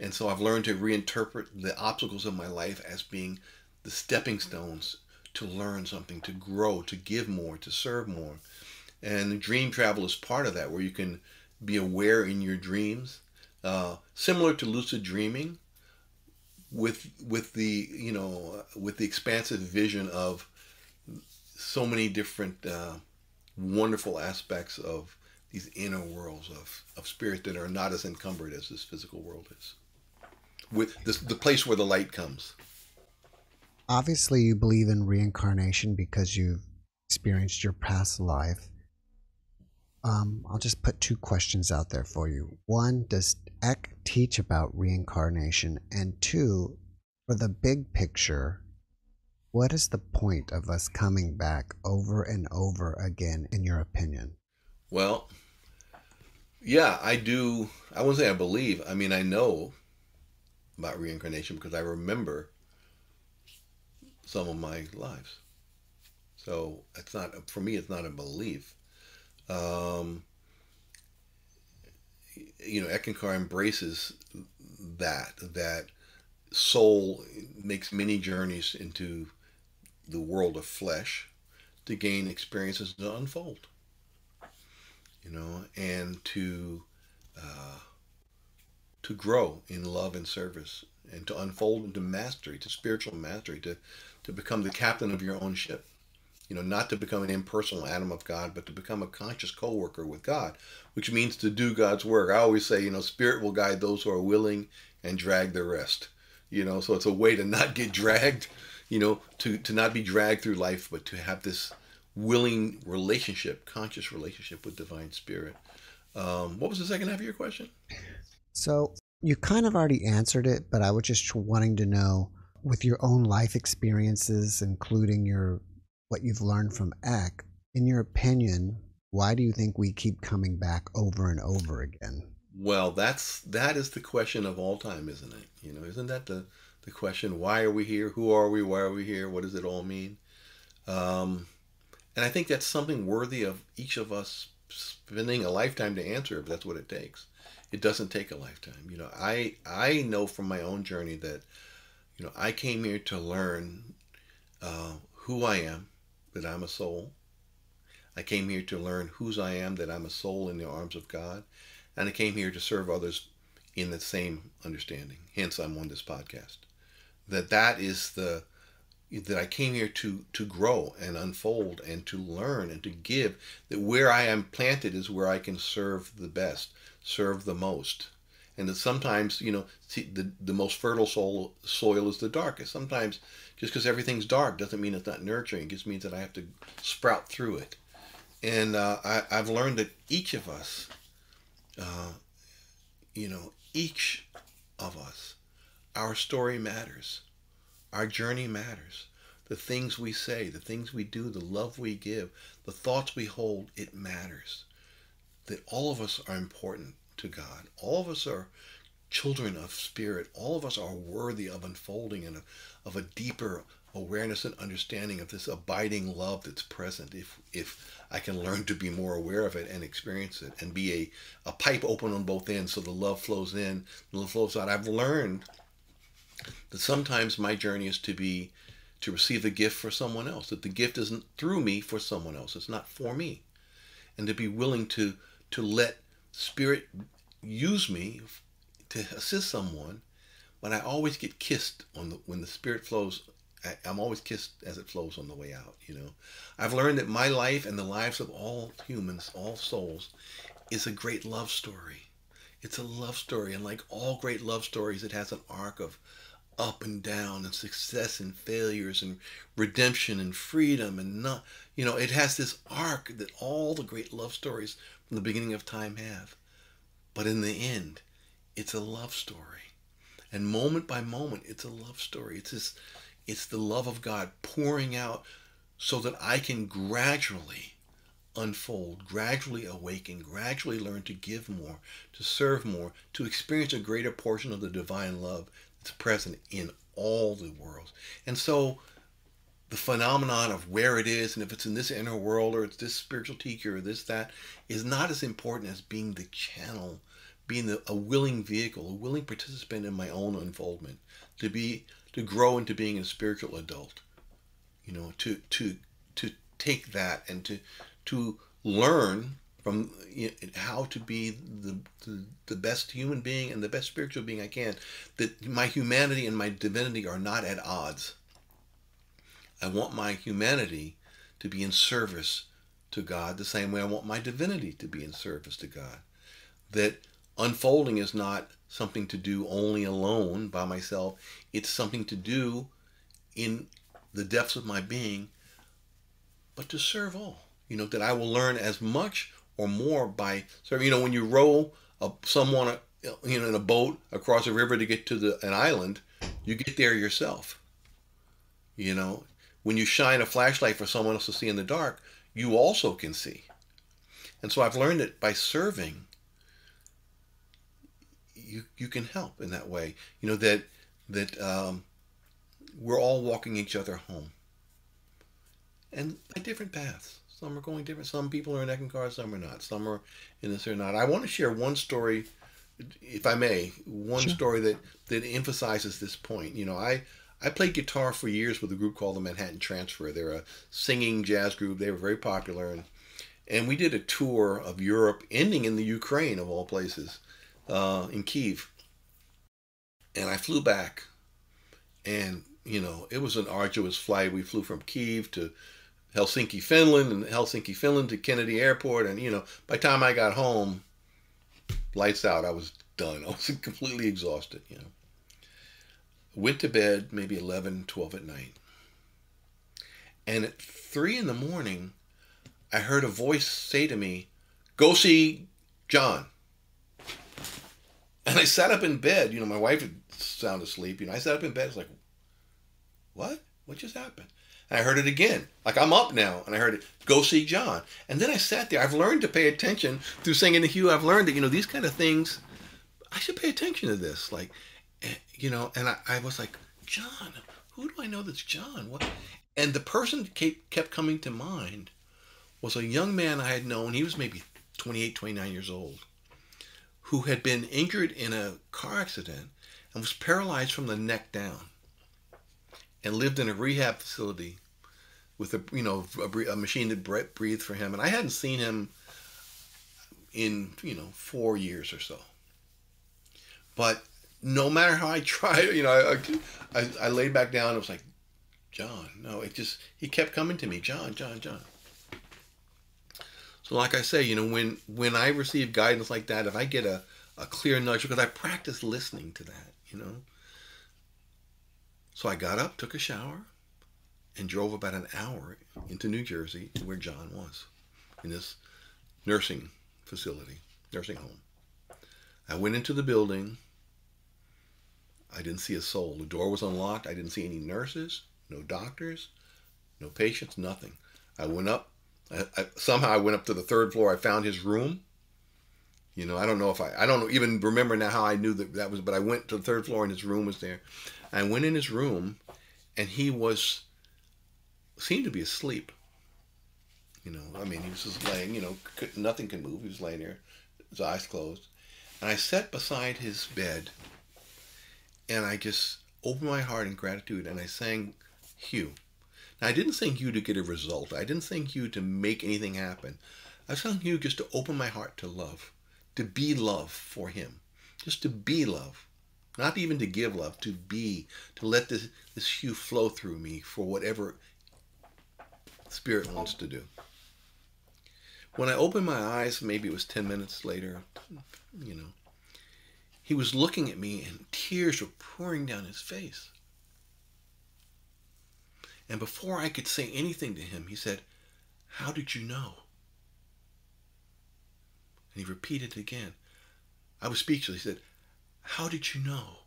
[SPEAKER 3] And so I've learned to reinterpret the obstacles of my life as being the stepping stones to learn something, to grow, to give more, to serve more. And dream travel is part of that, where you can be aware in your dreams, uh, similar to lucid dreaming, with with the you know with the expansive vision of so many different uh, wonderful aspects of these inner worlds of, of spirit that are not as encumbered as this physical world is. With this, the place where the light comes.
[SPEAKER 2] Obviously, you believe in reincarnation because you've experienced your past life. Um, I'll just put two questions out there for you. One, does Eck teach about reincarnation? And two, for the big picture, what is the point of us coming back over and over again, in your opinion?
[SPEAKER 3] Well, yeah, I do. I wouldn't say I believe. I mean, I know about reincarnation because I remember some of my lives. So it's not for me. It's not a belief. Um, you know, Eckankar embraces that that soul makes many journeys into the world of flesh to gain experiences to unfold. You know, and to uh, to grow in love and service, and to unfold into mastery, to spiritual mastery, to to become the captain of your own ship, You know, not to become an impersonal atom of God, but to become a conscious co-worker with God, which means to do God's work. I always say, you know, Spirit will guide those who are willing and drag the rest. You know, so it's a way to not get dragged, you know, to, to not be dragged through life, but to have this willing relationship, conscious relationship with divine spirit. Um, what was the second half of your question?
[SPEAKER 2] So you kind of already answered it, but I was just wanting to know with your own life experiences, including your what you've learned from Eck, in your opinion, why do you think we keep coming back over and over again?
[SPEAKER 3] Well, that's that is the question of all time, isn't it? You know, isn't that the the question? Why are we here? Who are we? Why are we here? What does it all mean? Um, and I think that's something worthy of each of us spending a lifetime to answer if that's what it takes. It doesn't take a lifetime. You know, I I know from my own journey that, you know, I came here to learn uh, who I am, that I'm a soul. I came here to learn whose I am, that I'm a soul in the arms of God, and I came here to serve others in the same understanding. Hence, I'm on this podcast. That that is the that I came here to to grow and unfold and to learn and to give that where I am planted is where I can serve the best, serve the most. And that sometimes, you know, the, the most fertile soil, soil is the darkest. Sometimes just because everything's dark doesn't mean it's not nurturing. It just means that I have to sprout through it. And uh, I, I've learned that each of us, uh, you know, each of us, our story matters our journey matters. The things we say, the things we do, the love we give, the thoughts we hold, it matters. That all of us are important to God. All of us are children of spirit. All of us are worthy of unfolding and of a deeper awareness and understanding of this abiding love that's present if if I can learn to be more aware of it and experience it and be a, a pipe open on both ends so the love flows in, the love flows out. I've learned that sometimes my journey is to be to receive a gift for someone else that the gift isn't through me for someone else it's not for me and to be willing to to let spirit use me to assist someone but i always get kissed on the when the spirit flows I, i'm always kissed as it flows on the way out you know. I've learned that my life and the lives of all humans all souls is a great love story. It's a love story and like all great love stories it has an arc of up and down and success and failures and redemption and freedom and not you know it has this arc that all the great love stories from the beginning of time have. But in the end it's a love story and moment by moment it's a love story it's this it's the love of god pouring out so that i can gradually unfold gradually awaken gradually learn to give more to serve more to experience a greater portion of the divine love that's present in all the worlds. And so the phenomenon of where it is and if it's in this inner world or it's this spiritual teacher or this, that, is not as important as being the channel, being a willing vehicle, a willing participant in my own unfoldment, to be to grow into being a spiritual adult. You know, to to to take that and to to learn from how to be the, the, the best human being and the best spiritual being I can. That my humanity and my divinity are not at odds. I want my humanity to be in service to God the same way I want my divinity to be in service to God. That unfolding is not something to do only alone by myself, it's something to do in the depths of my being, but to serve all. You know, that I will learn as much or more by serving. you know when you row a, someone you know in a boat across a river to get to the an island you get there yourself you know when you shine a flashlight for someone else to see in the dark you also can see and so i've learned that by serving you you can help in that way you know that that um, we're all walking each other home and by different paths some are going different. Some people are in Eckankar, some are not. Some are in this or not. I want to share one story, if I may, one sure. story that that emphasizes this point. You know, I I played guitar for years with a group called the Manhattan Transfer. They're a singing jazz group. They were very popular, and and we did a tour of Europe, ending in the Ukraine of all places, uh, in Kiev. And I flew back, and you know, it was an arduous flight. We flew from Kiev to Helsinki, Finland, and Helsinki, Finland to Kennedy Airport. And, you know, by the time I got home, lights out, I was done. I was completely exhausted, you know. Went to bed maybe 11, 12 at night. And at 3 in the morning, I heard a voice say to me, Go see John. And I sat up in bed. You know, my wife had sound asleep. You know, I sat up in bed. I was like, What? What just happened? And I heard it again. Like I'm up now, and I heard it. Go see John. And then I sat there. I've learned to pay attention through singing to HU. I've learned that you know these kind of things. I should pay attention to this. Like, eh, you know. And I, I was like, John. Who do I know that's John? What? And the person kept kept coming to mind was a young man I had known. He was maybe 28, 29 years old, who had been injured in a car accident and was paralyzed from the neck down and lived in a rehab facility with a you know a, a machine that breathed for him. And i hadn't seen him in you know four years or so. But no matter how i tried you know i, I, I laid back down. And was like john no it just he kept coming to me john john john so like i say you know when when i receive guidance like that if i get a, a clear nudge because i practice listening to that you know so I got up, took a shower, and drove about an hour into New Jersey to where John was in this nursing facility, nursing home. I went into the building. I didn't see a soul. The door was unlocked. I didn't see any nurses, no doctors, no patients, nothing. I went up. I, I, somehow I went up to the third floor. I found his room. You know, I don't know if I, I don't even remember now how I knew that that was, but I went to the third floor and his room was there. I went in his room, and he was seemed to be asleep. You know, I mean, he was just laying. You know, could, nothing could move. He was laying there, his eyes closed, and I sat beside his bed, and I just opened my heart in gratitude, and I sang HU. Now, I didn't sing HU to get a result. I didn't sing HU to make anything happen. I sang HU just to open my heart to love, to be love for him, just to be love. Not even to give love, to be, to let this, this HU flow through me for whatever Spirit wants to do. When I opened my eyes, maybe it was 10 minutes later, you know, he was looking at me and tears were pouring down his face. And before I could say anything to him, he said, How did you know? And he repeated it again. I was speechless. He said, how did you know?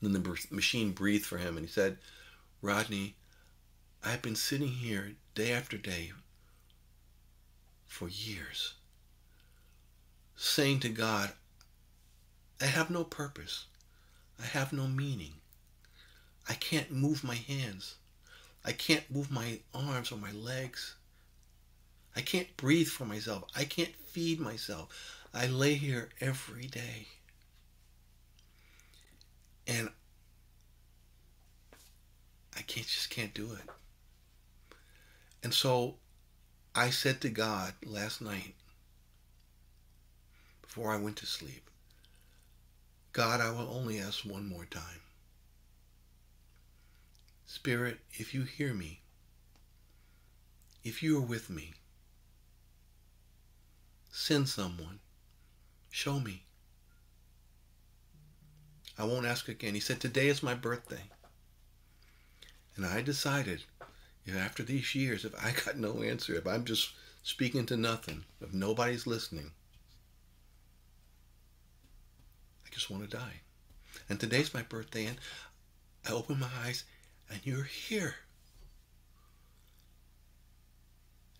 [SPEAKER 3] And then the machine breathed for him and he said, Rodney, I've been sitting here day after day for years, saying to God, I have no purpose. I have no meaning. I can't move my hands. I can't move my arms or my legs. I can't breathe for myself. I can't feed myself. I lay here every day. And I can't just can't do it. And so I said to God last night before I went to sleep, God, I will only ask one more time. Spirit, if you hear me, if you are with me, send someone Show me. I won't ask again. He said, Today is my birthday. And I decided, if after these years, if I got no answer, if I'm just speaking to nothing, if nobody's listening, I just want to die. And today's my birthday, and I open my eyes, and you're here.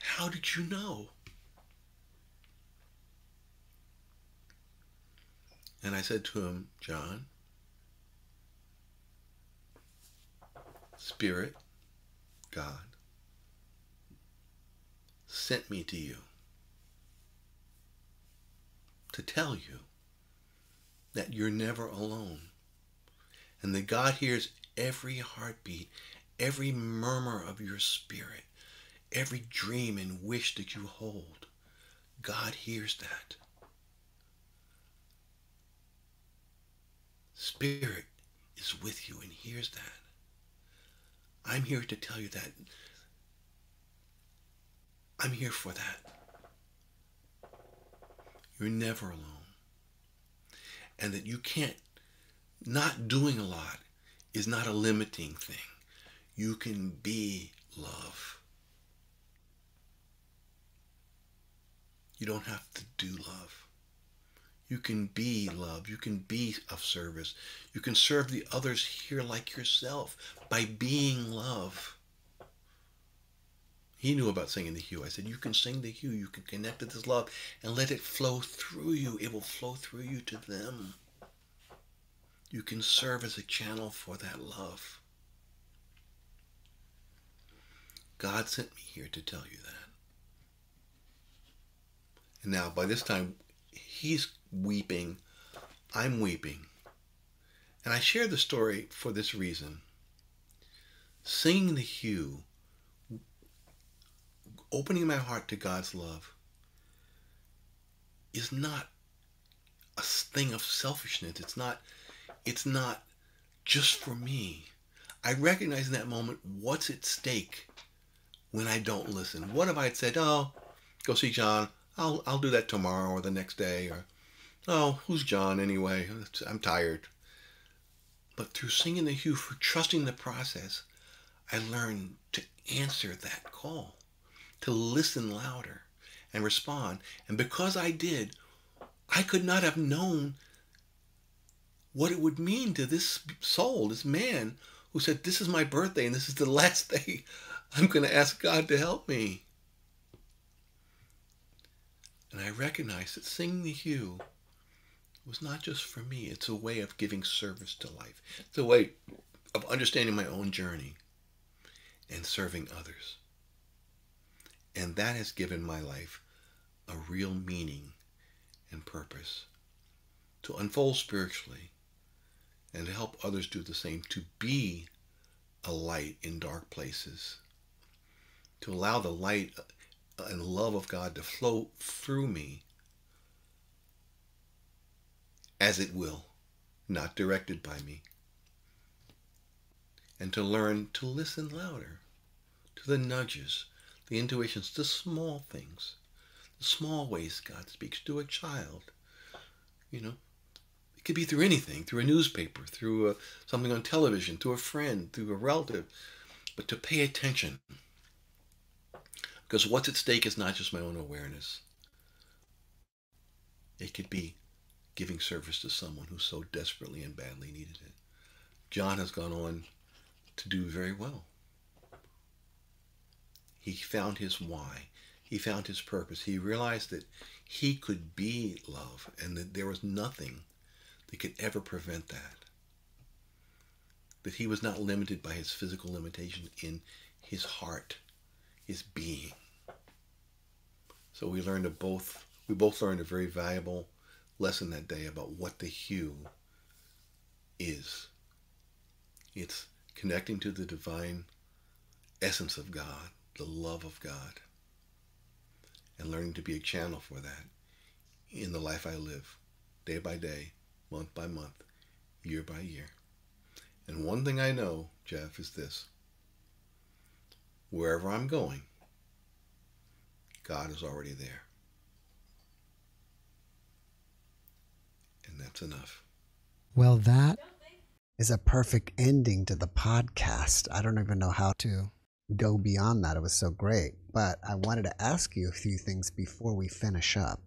[SPEAKER 3] How did you know? And I said to him, John, Spirit, God, sent me to you to tell you that you're never alone and that God hears every heartbeat, every murmur of your spirit, every dream and wish that you hold. God hears that. Spirit is with you and hears that. I'm here to tell you that I'm here for that. You're never alone. And that you can't, not doing a lot is not a limiting thing. You can be love. You don't have to do love. You can be love. You can be of service. You can serve the others here like yourself by being love. He knew about singing the HU. I said, You can sing the HU. You can connect to this love and let it flow through you. It will flow through you to them. You can serve as a channel for that love. God sent me here to tell you that. And now, by this time, he's weeping. I'm weeping. And I share the story for this reason. Singing the HU opening my heart to God's love is not a thing of selfishness. It's not it's not just for me. I recognize in that moment what's at stake when I don't listen. What if I had said, "Oh, go see John. I'll I'll do that tomorrow or the next day," or "Oh, who's John anyway? I'm tired." But through singing the HU, for trusting the process, I learned to answer that call to listen louder and respond. And because I did, I could not have known what it would mean to this soul, this man who said, This is my birthday and this is the last day I'm going to ask God to help me. And I recognized that singing the HU was not just for me, it's a way of giving service to life, it's a way of understanding my own journey and serving others. And that has given my life a real meaning and purpose to unfold spiritually and to help others do the same, to be a light in dark places, to allow the light and love of God to flow through me as it will, not directed by me, and to learn to listen louder to the nudges the intuitions, the small things, the small ways God speaks to a child. You know, it could be through anything, through a newspaper, through a, something on television, through a friend, through a relative, but to pay attention. Because what's at stake is not just my own awareness. It could be giving service to someone who so desperately and badly needed it. John has gone on to do very well. He found his why. He found his purpose. He realized that he could be love and that there was nothing that could ever prevent that. That he was not limited by his physical limitation in his heart, his being. So we learned a both we both learned a very valuable lesson that day about what the HU is. It's connecting to the divine essence of God the love of God and learning to be a channel for that in the life I live, day by day, month by month, year by year. And one thing I know, Jeff, is this wherever I'm going, God is already there. And that's enough.
[SPEAKER 2] Well, that is a perfect ending to the podcast. I don't even know how to go beyond that. It was so great. But I wanted to ask you a few things before we finish up.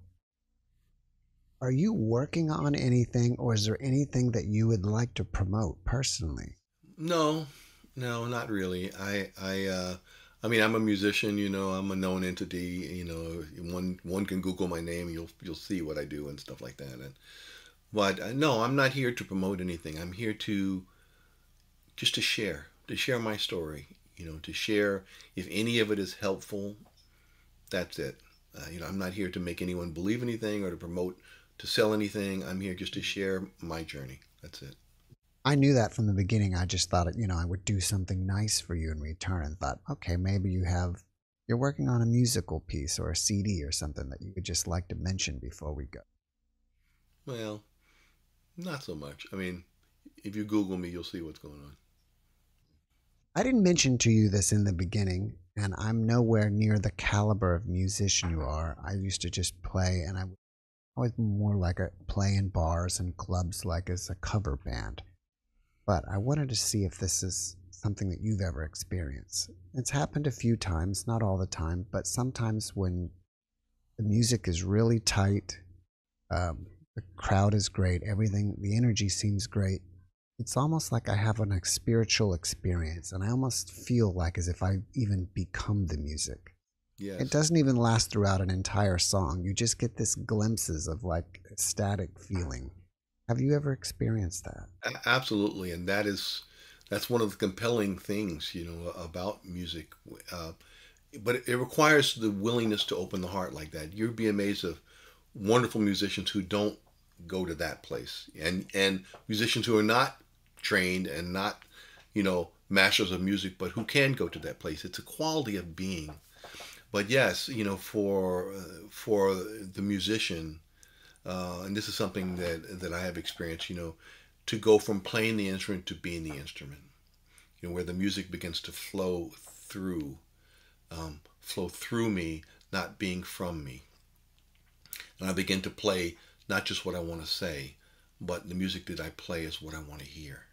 [SPEAKER 2] Are you working on anything, or is there anything that you would like to promote personally?
[SPEAKER 3] No, no, not really. I, I, uh, I mean, I'm a musician. You know, I'm a known entity. You know, one one can Google my name, you'll you'll see what I do and stuff like that. And but uh, no, I'm not here to promote anything. I'm here to just to share, to share my story you know, to share. If any of it is helpful, that's it. Uh, you know, I'm not here to make anyone believe anything or to promote, to sell anything. I'm here just to share my journey. That's it.
[SPEAKER 2] I knew that from the beginning. I just thought, you know, I would do something nice for you in return and thought, okay, maybe you have, you're working on a musical piece or a CD or something that you would just like to mention before we go.
[SPEAKER 3] Well, not so much. I mean, if you Google me, you'll see what's going on.
[SPEAKER 2] I didn't mention to you this in the beginning, and I'm nowhere near the caliber of musician you are. I used to just play, and I was more like a play in bars and clubs, like as a cover band. But I wanted to see if this is something that you've ever experienced. It's happened a few times, not all the time, but sometimes when the music is really tight, um, the crowd is great, everything, the energy seems great. It's almost like I have an, spiritual experience, and I almost feel like as if I even become the music.
[SPEAKER 3] Yes.
[SPEAKER 2] It doesn't even last throughout an entire song. You just get this glimpses of like static feeling. Have you ever experienced that?
[SPEAKER 3] Absolutely, and that is that's one of the compelling things you know about music. Uh, but it, it requires the willingness to open the heart like that. You'd be amazed of wonderful musicians who don't go to that place, and and musicians who are not trained and not you know masters of music, but who can go to that place. It's a quality of being. But yes, you know, for uh, for the musician, uh, and this is something that that I have experienced. You know, to go from playing the instrument to being the instrument. You know, where the music begins to flow through, um, flow through me, not being from me. And I begin to play not just what I want to say, but the music that I play is what I want to hear.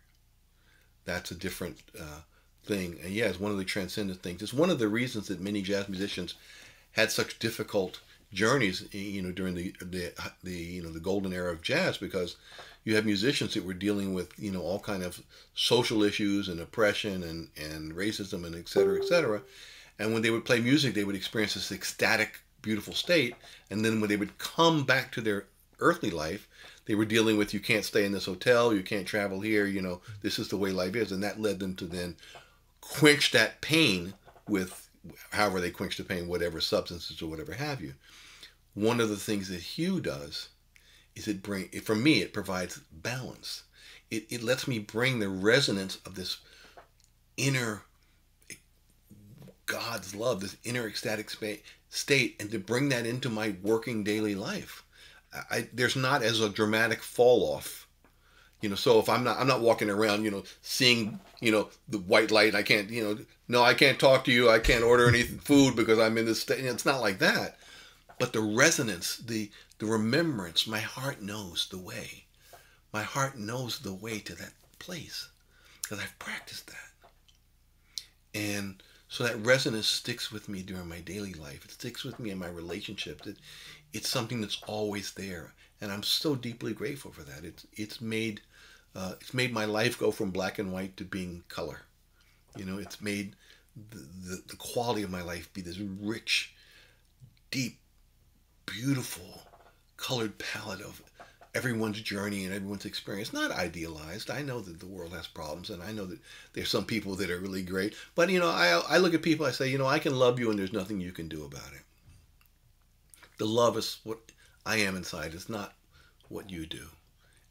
[SPEAKER 3] That's a different uh, thing. And yeah, it's one of the transcendent things. It's one of the reasons that many jazz musicians had such difficult journeys, you know, during the the, the you know the golden era of jazz because you have musicians that were dealing with you know all kind of social issues and oppression and and racism and et cetera, et cetera. And when they would play music, they would experience this ecstatic, beautiful state. And then when they would come back to their earthly life, they were dealing with you can't stay in this hotel, you can't travel here, you know, this is the way life is. And that led them to then quench that pain with however they quench the pain, whatever substances or whatever have you. One of the things that HU does is it bring for me it provides balance. It, it lets me bring the resonance of this inner God's love, this inner ecstatic state, and to bring that into my working daily life. I, there's not as a dramatic fall off you know so if i'm not i'm not walking around you know seeing you know the white light i can't you know no i can't talk to you i can't order any food because i'm in this state it's not like that. But the resonance the the remembrance my heart knows the way. My heart knows the way to that place because i've practiced that. And so that resonance sticks with me during my daily life. It sticks with me in my relationships. It, it's something that's always there and i'm so deeply grateful for that. It's it's made uh, it's made my life go from black and white to being color. You know it's made the, the, the quality of my life be this rich deep beautiful colored palette of everyone's journey and everyone's experience. Not idealized. I know that the world has problems and i know that there's some people that are really great. But you know i, I look at people i say you know i can love you and there's nothing you can do about it. The love is what I am inside. It's not what you do.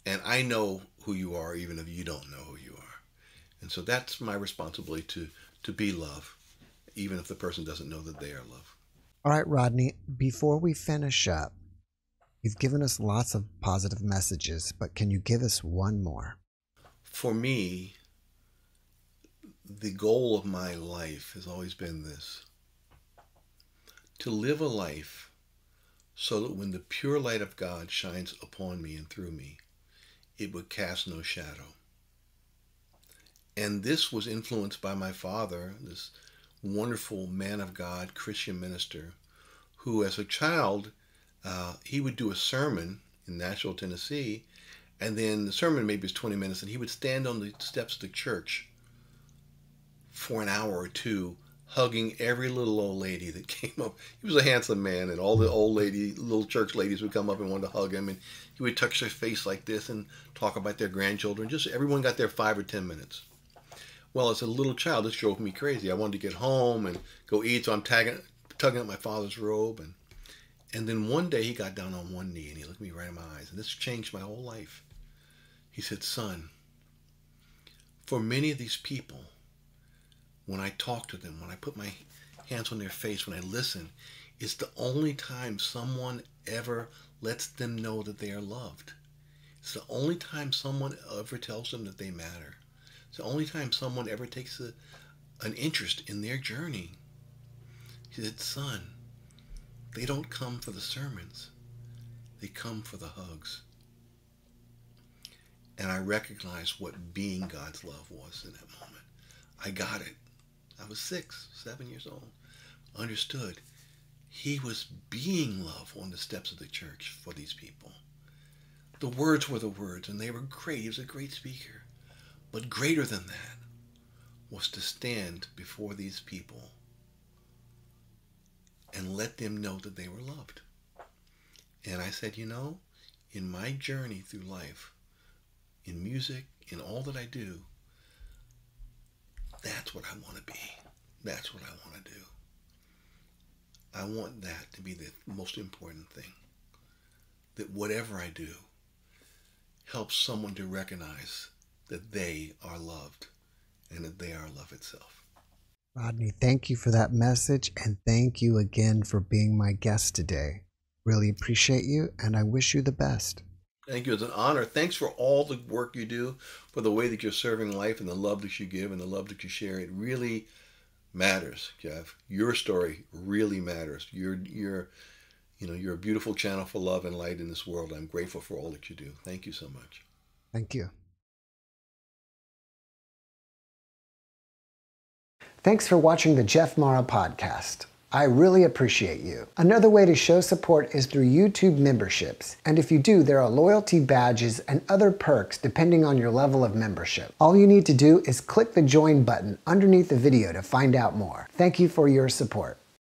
[SPEAKER 3] And I know who you are, even if you don't know who you are. And so that's my responsibility to, to be love, even if the person doesn't know that they are love.
[SPEAKER 2] All right, Rodney, before we finish up, you've given us lots of positive messages, but can you give us one more?
[SPEAKER 3] For me, the goal of my life has always been this to live a life so that when the pure light of God shines upon me and through me, it would cast no shadow. And this was influenced by my father, this wonderful man of God, Christian minister, who, as a child, uh, he would do a sermon in Nashville, Tennessee, and then the sermon maybe was 20 minutes, and he would stand on the steps of the church for an hour or two hugging every little old lady that came up. He was a handsome man, and all the old lady, little church ladies would come up and want to hug him, and he would touch their face like this and talk about their grandchildren. Just everyone got their five or ten minutes. Well, as a little child, this drove me crazy. I wanted to get home and go eat, so I'm tagging, tugging at my father's robe, and and then one day he got down on one knee and he looked me right in my eyes, and this changed my whole life. He said, "Son, for many of these people." When I talk to them, when I put my hands on their face, when I listen, it's the only time someone ever lets them know that they are loved. It's the only time someone ever tells them that they matter. It's the only time someone ever takes a, an interest in their journey. He said, Son, they don't come for the sermons, they come for the hugs. And I recognized what being God's love was in that moment. I got it. I was six, seven years old. Understood. He was being love on the steps of the church for these people. The words were the words, and they were great. He was a great speaker. But greater than that was to stand before these people and let them know that they were loved. And I said, you know, in my journey through life, in music, in all that I do, that's what I want to be. That's what I want to do. I want that to be the most important thing. That whatever I do helps someone to recognize that they are loved and that they are love itself.
[SPEAKER 2] Rodney, thank you for that message and thank you again for being my guest today. Really appreciate you and I wish you the best.
[SPEAKER 3] Thank you. It's an honor. Thanks for all the work you do, for the way that you're serving life and the love that you give and the love that you share. It really matters, Jeff. Your story really matters. You're you're you know, you're a beautiful channel for love and light in this world. I'm grateful for all that you do. Thank you so much.
[SPEAKER 2] Thank you. Thanks for watching the Jeff Mara podcast. I really appreciate you. Another way to show support is through YouTube memberships. And if you do, there are loyalty badges and other perks depending on your level of membership. All you need to do is click the join button underneath the video to find out more. Thank you for your support.